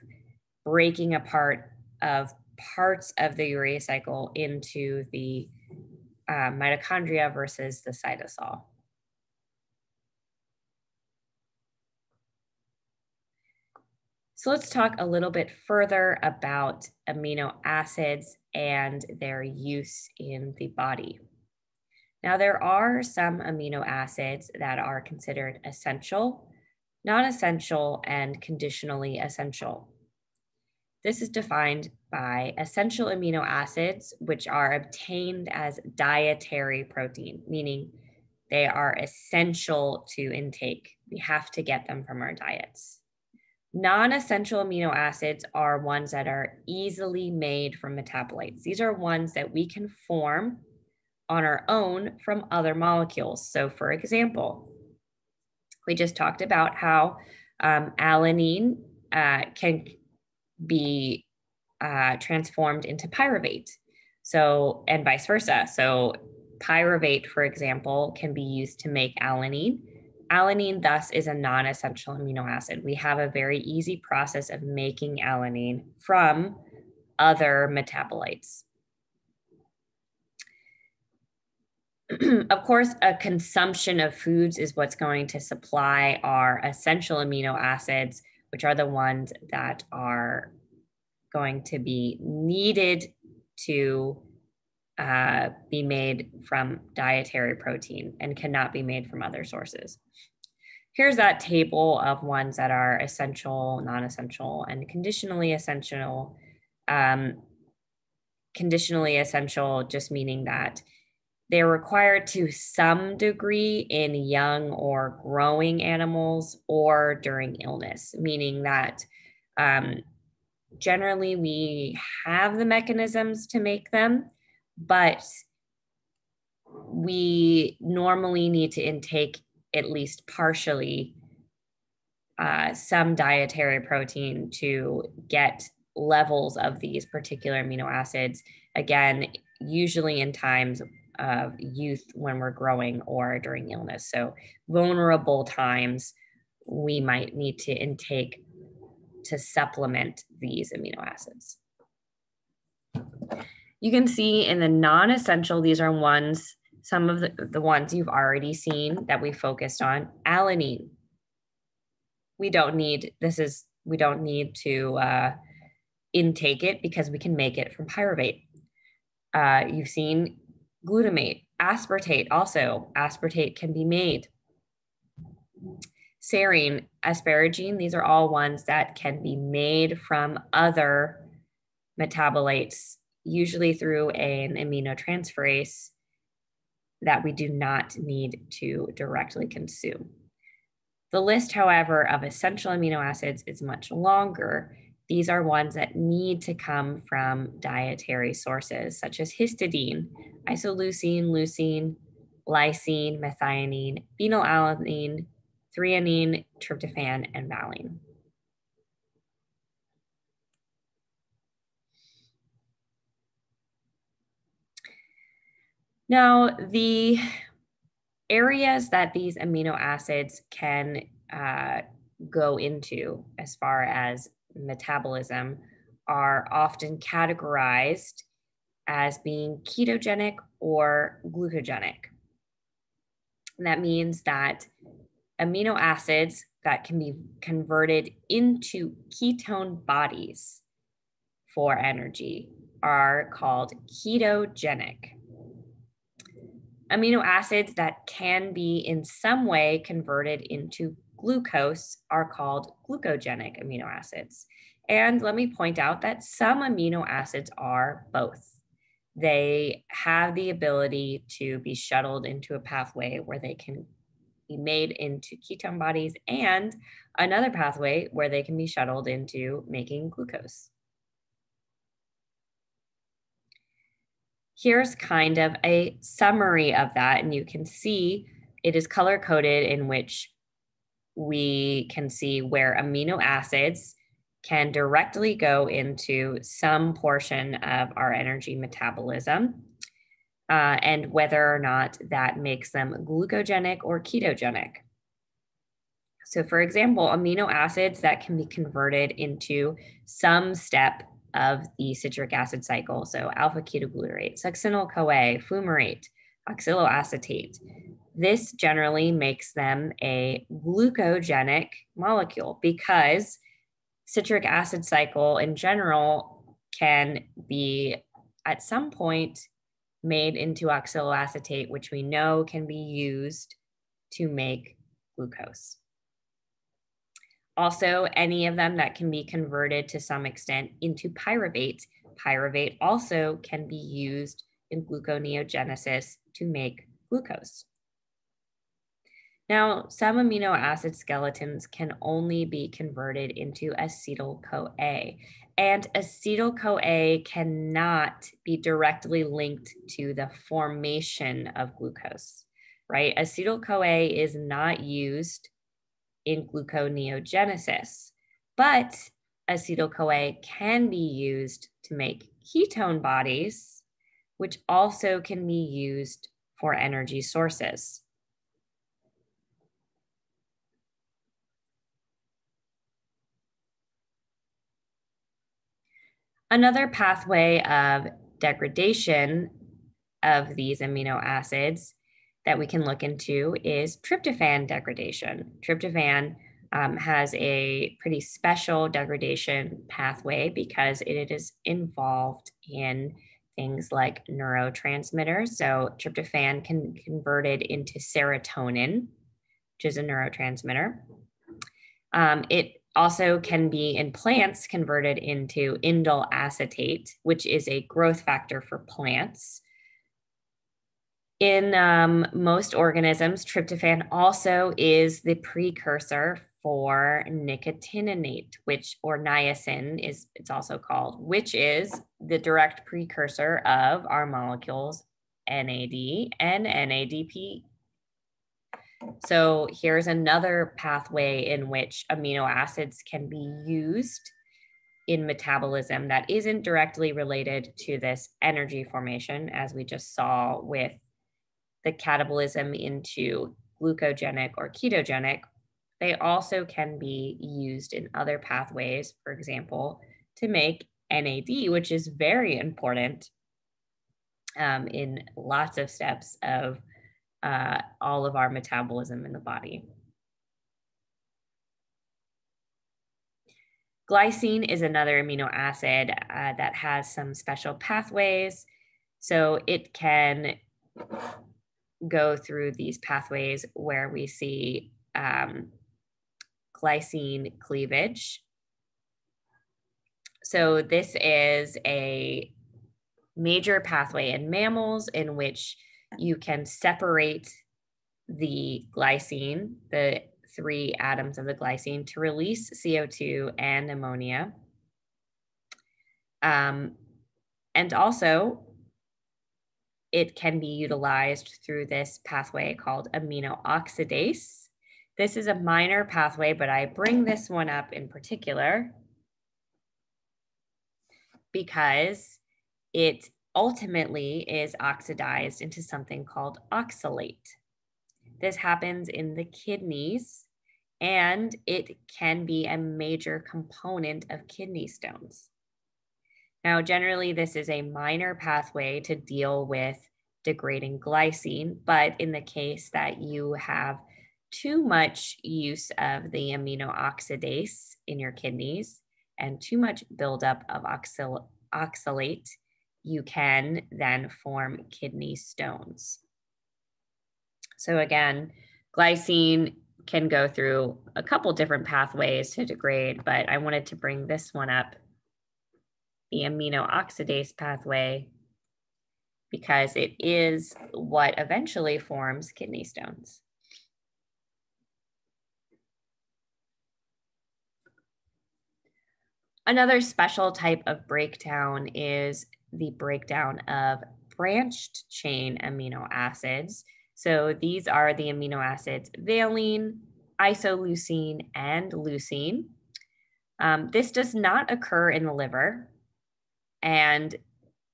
breaking apart of parts of the urea cycle into the uh, mitochondria versus the cytosol. So let's talk a little bit further about amino acids and their use in the body. Now, there are some amino acids that are considered essential, non essential, and conditionally essential. This is defined by essential amino acids, which are obtained as dietary protein, meaning they are essential to intake. We have to get them from our diets. Non essential amino acids are ones that are easily made from metabolites. These are ones that we can form on our own from other molecules. So, for example, we just talked about how um, alanine uh, can be uh, transformed into pyruvate. So, and vice versa. So, pyruvate, for example, can be used to make alanine Alanine, thus, is a non essential amino acid. We have a very easy process of making alanine from other metabolites. of course, a consumption of foods is what's going to supply our essential amino acids, which are the ones that are going to be needed to uh, be made from dietary protein and cannot be made from other sources. Here's that table of ones that are essential, non-essential, and conditionally essential. Um, conditionally essential just meaning that they're required to some degree in young or growing animals or during illness, meaning that um, generally we have the mechanisms to make them, but we normally need to intake at least partially uh, some dietary protein to get levels of these particular amino acids. Again, usually in times of youth when we're growing or during illness. So, vulnerable times, we might need to intake to supplement these amino acids. You can see in the non-essential, these are ones, some of the, the ones you've already seen that we focused on. Alanine. We don't need, this is, we don't need to uh, intake it because we can make it from pyruvate. Uh, you've seen glutamate, aspartate also. Aspartate can be made. Serine, asparagine, these are all ones that can be made from other metabolites usually through an aminotransferase that we do not need to directly consume. The list, however, of essential amino acids is much longer. These are ones that need to come from dietary sources, such as histidine, isoleucine, leucine, lysine, methionine, phenylalanine, threonine, tryptophan, and valine. Now, the areas that these amino acids can uh, go into as far as metabolism are often categorized as being ketogenic or glucogenic. And that means that amino acids that can be converted into ketone bodies for energy are called ketogenic amino acids that can be in some way converted into glucose are called glucogenic amino acids. And let me point out that some amino acids are both. They have the ability to be shuttled into a pathway where they can be made into ketone bodies and another pathway where they can be shuttled into making glucose. Here's kind of a summary of that, and you can see it is color coded in which we can see where amino acids can directly go into some portion of our energy metabolism uh, and whether or not that makes them glucogenic or ketogenic. So, for example, amino acids that can be converted into some step of the citric acid cycle. So alpha ketoglutarate, succinyl CoA, fumarate, oxaloacetate. This generally makes them a glucogenic molecule because citric acid cycle in general can be at some point made into oxaloacetate, which we know can be used to make glucose. Also, any of them that can be converted to some extent into pyruvate. Pyruvate also can be used in gluconeogenesis to make glucose. Now, some amino acid skeletons can only be converted into acetyl-CoA, and acetyl-CoA cannot be directly linked to the formation of glucose, right? Acetyl-CoA is not used in gluconeogenesis. But acetyl-CoA can be used to make ketone bodies, which also can be used for energy sources. Another pathway of degradation of these amino acids that we can look into is tryptophan degradation. Tryptophan um, has a pretty special degradation pathway because it is involved in things like neurotransmitters. So tryptophan can be converted into serotonin, which is a neurotransmitter. Um, it also can be in plants converted into indole acetate, which is a growth factor for plants. In um, most organisms, tryptophan also is the precursor for nicotinamide, which or niacin is it's also called, which is the direct precursor of our molecules NAD and NADP. So here's another pathway in which amino acids can be used in metabolism that isn't directly related to this energy formation, as we just saw with the catabolism into glucogenic or ketogenic, they also can be used in other pathways, for example, to make NAD, which is very important um, in lots of steps of uh, all of our metabolism in the body. Glycine is another amino acid uh, that has some special pathways. So it can go through these pathways where we see um, glycine cleavage. So this is a major pathway in mammals in which you can separate the glycine, the three atoms of the glycine, to release CO2 and ammonia. Um, and also, it can be utilized through this pathway called amino oxidase. This is a minor pathway, but I bring this one up in particular because it ultimately is oxidized into something called oxalate. This happens in the kidneys and it can be a major component of kidney stones. Now, generally, this is a minor pathway to deal with degrading glycine, but in the case that you have too much use of the amino oxidase in your kidneys and too much buildup of oxal- oxalate, you can then form kidney stones. So again, glycine can go through a couple different pathways to degrade, but I wanted to bring this one up, the amino oxidase pathway, because it is what eventually forms kidney stones. Another special type of breakdown is the breakdown of branched chain amino acids. So these are the amino acids valine, isoleucine, and leucine. Um, this does not occur in the liver, and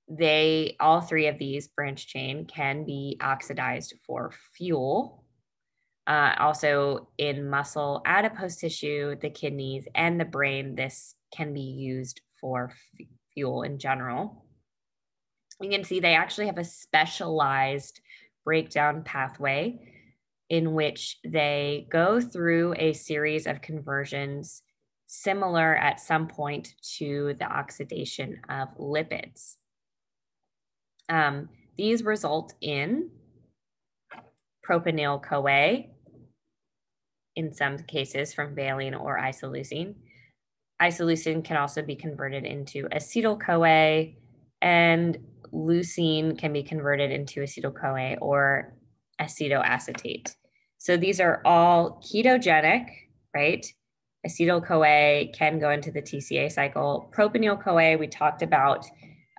they all three of these branch chain can be oxidized for fuel. Uh, also, in muscle, adipose tissue, the kidneys, and the brain, this can be used for fuel in general. You can see they actually have a specialized breakdown pathway in which they go through a series of conversions similar at some point to the oxidation of lipids. Um, these result in propionyl CoA, in some cases from valine or isoleucine. Isoleucine can also be converted into acetyl CoA, and leucine can be converted into acetyl CoA or acetoacetate. So these are all ketogenic, right? Acetyl CoA can go into the TCA cycle. Propionyl CoA, we talked about,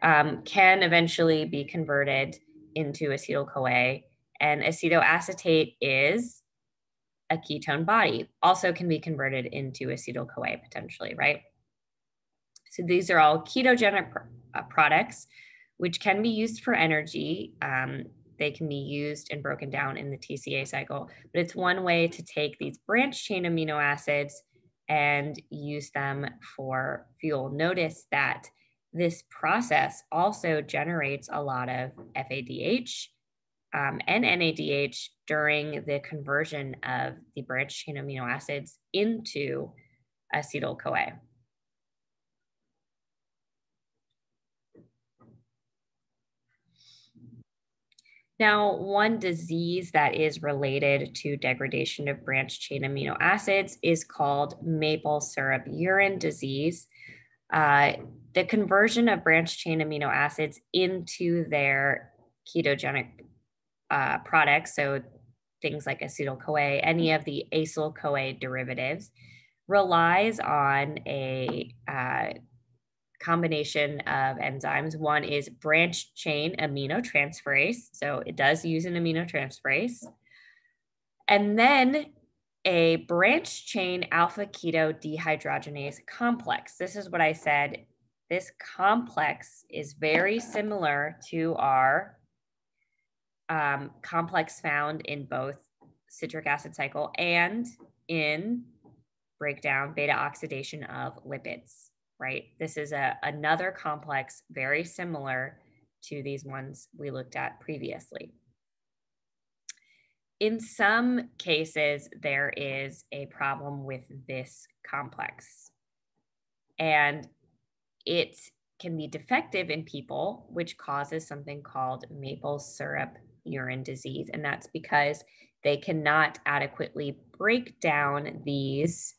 um, can eventually be converted into acetyl CoA. And acetoacetate is a ketone body, also can be converted into acetyl CoA potentially, right? So these are all ketogenic pr- uh, products, which can be used for energy. Um, they can be used and broken down in the TCA cycle, but it's one way to take these branch chain amino acids and use them for fuel. Notice that this process also generates a lot of FADH um, and NADH during the conversion of the branch chain amino acids into acetyl CoA. Now, one disease that is related to degradation of branched chain amino acids is called maple syrup urine disease. Uh, the conversion of branched chain amino acids into their ketogenic uh, products, so things like acetyl CoA, any of the acyl CoA derivatives, relies on a uh, combination of enzymes. One is branch chain aminotransferase. So it does use an aminotransferase. And then a branch chain alpha keto dehydrogenase complex. This is what I said. This complex is very similar to our um, complex found in both citric acid cycle and in breakdown beta oxidation of lipids right? This is a, another complex very similar to these ones we looked at previously. In some cases, there is a problem with this complex. And it can be defective in people, which causes something called maple syrup urine disease. And that's because they cannot adequately break down these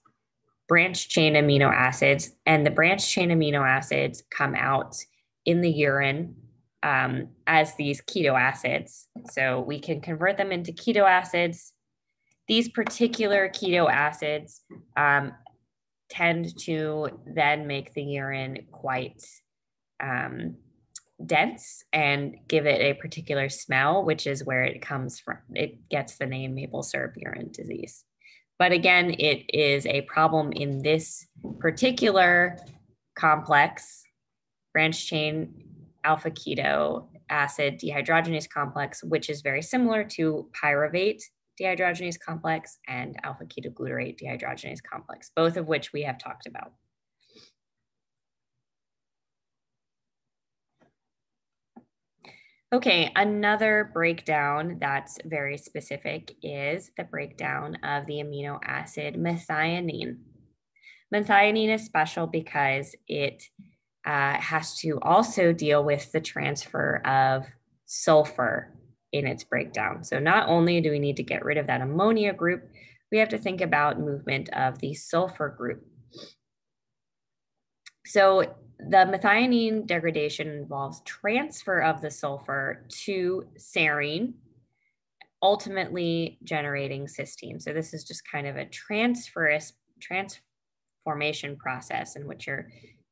branch chain amino acids, and the branch chain amino acids come out in the urine um, as these keto acids. So we can convert them into keto acids. These particular keto acids um, tend to then make the urine quite um, dense and give it a particular smell, which is where it comes from. It gets the name maple syrup urine disease. But again, it is a problem in this particular complex, branch chain alpha keto acid dehydrogenase complex, which is very similar to pyruvate dehydrogenase complex and alpha ketoglutarate dehydrogenase complex, both of which we have talked about. Okay, another breakdown that's very specific is the breakdown of the amino acid methionine. Methionine is special because it uh, has to also deal with the transfer of sulfur in its breakdown. So not only do we need to get rid of that ammonia group, we have to think about movement of the sulfur group. So the methionine degradation involves transfer of the sulfur to serine, ultimately generating cysteine. So this is just kind of a transferous transformation process in which you're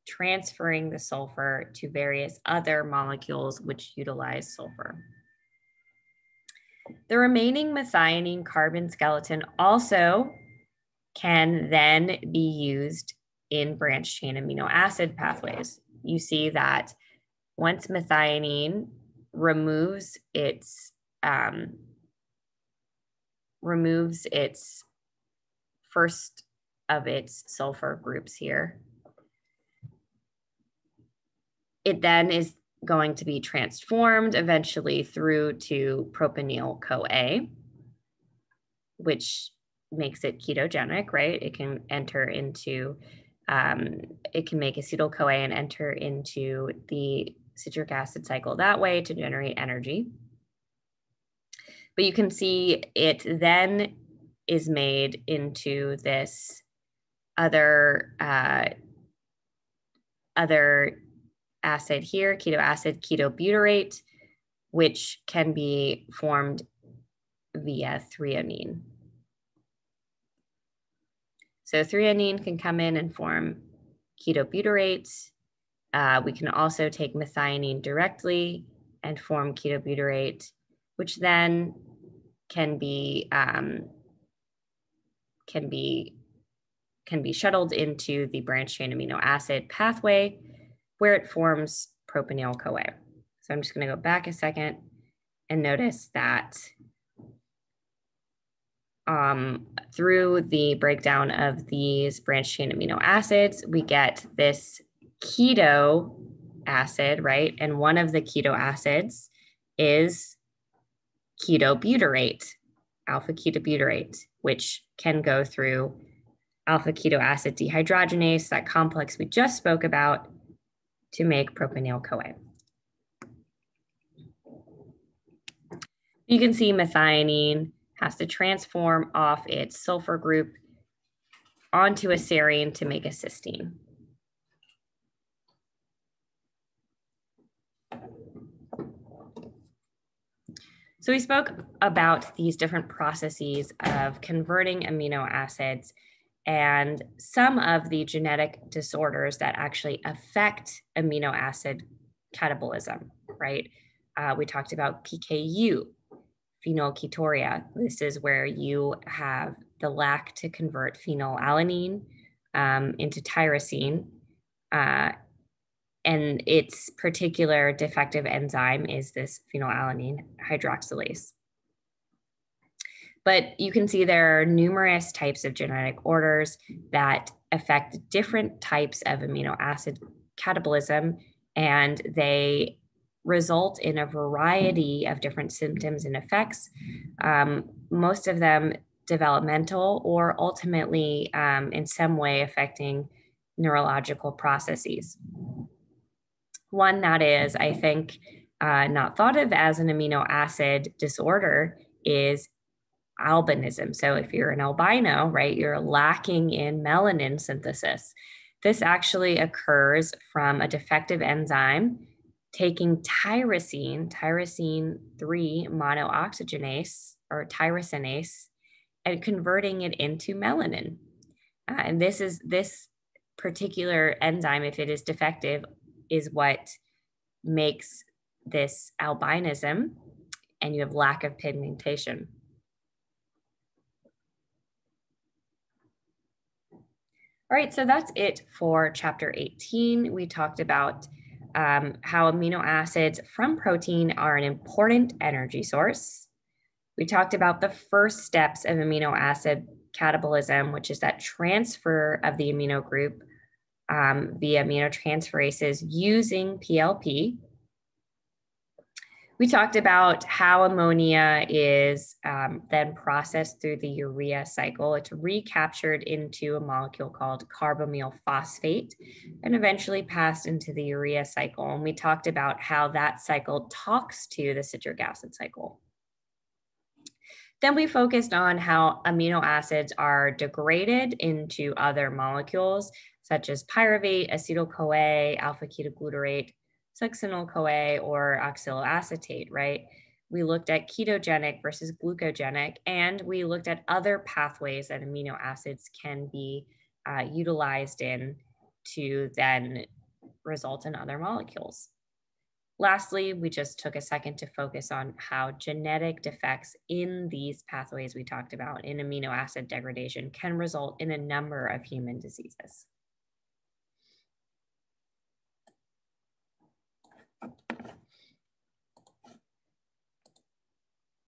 transferring the sulfur to various other molecules which utilize sulfur. The remaining methionine carbon skeleton also can then be used in branched chain amino acid pathways. You see that once methionine removes its um, removes its first of its sulfur groups here, it then is going to be transformed eventually through to propionyl CoA, which makes it ketogenic, right? It can enter into, um, it can make acetyl CoA and enter into the citric acid cycle that way to generate energy. But you can see it then is made into this other uh, other acid here, keto acid, ketobutyrate, which can be formed via threonine. So threonine can come in and form ketobutyrate. Uh, we can also take methionine directly and form ketobutyrate, which then can be um, can be can be shuttled into the branched chain amino acid pathway where it forms propionyl CoA. So I'm just going to go back a second and notice that um, through the breakdown of these branched chain amino acids, we get this keto acid, right? And one of the keto acids is ketobutyrate, alpha ketobutyrate, which can go through alpha keto acid dehydrogenase, that complex we just spoke about, to make propionyl CoA. You can see methionine has to transform off its sulfur group onto a serine to make a cysteine. So we spoke about these different processes of converting amino acids and some of the genetic disorders that actually affect amino acid catabolism, right? Uh, we talked about PKU, phenylketonuria. This is where you have the lack to convert phenylalanine um, into tyrosine. Uh, and its particular defective enzyme is this phenylalanine hydroxylase. But you can see there are numerous types of genetic orders that affect different types of amino acid catabolism, and they result in a variety of different symptoms and effects, um, most of them developmental or ultimately um, in some way affecting neurological processes. One that is, I think, uh, not thought of as an amino acid disorder is albinism. So if you're an albino, right, you're lacking in melanin synthesis. This actually occurs from a defective enzyme taking tyrosine, tyrosine 3 monooxygenase or tyrosinase, and converting it into melanin. Uh, and this is this particular enzyme, if it is defective, is what makes this albinism, and you have lack of pigmentation. All right, so that's it for chapter 18. We talked about um, how amino acids from protein are an important energy source. We talked about the first steps of amino acid catabolism, which is that transfer of the amino group um, via aminotransferases using PLP, we talked about how ammonia is um, then processed through the urea cycle. It's recaptured into a molecule called carbamyl phosphate and eventually passed into the urea cycle. And we talked about how that cycle talks to the citric acid cycle. Then we focused on how amino acids are degraded into other molecules, such as pyruvate, acetyl CoA, alpha ketoglutarate, succinyl CoA, or oxaloacetate, right? We looked at ketogenic versus glucogenic, and we looked at other pathways that amino acids can be uh, utilized in to then result in other molecules. Lastly, we just took a second to focus on how genetic defects in these pathways we talked about in amino acid degradation can result in a number of human diseases.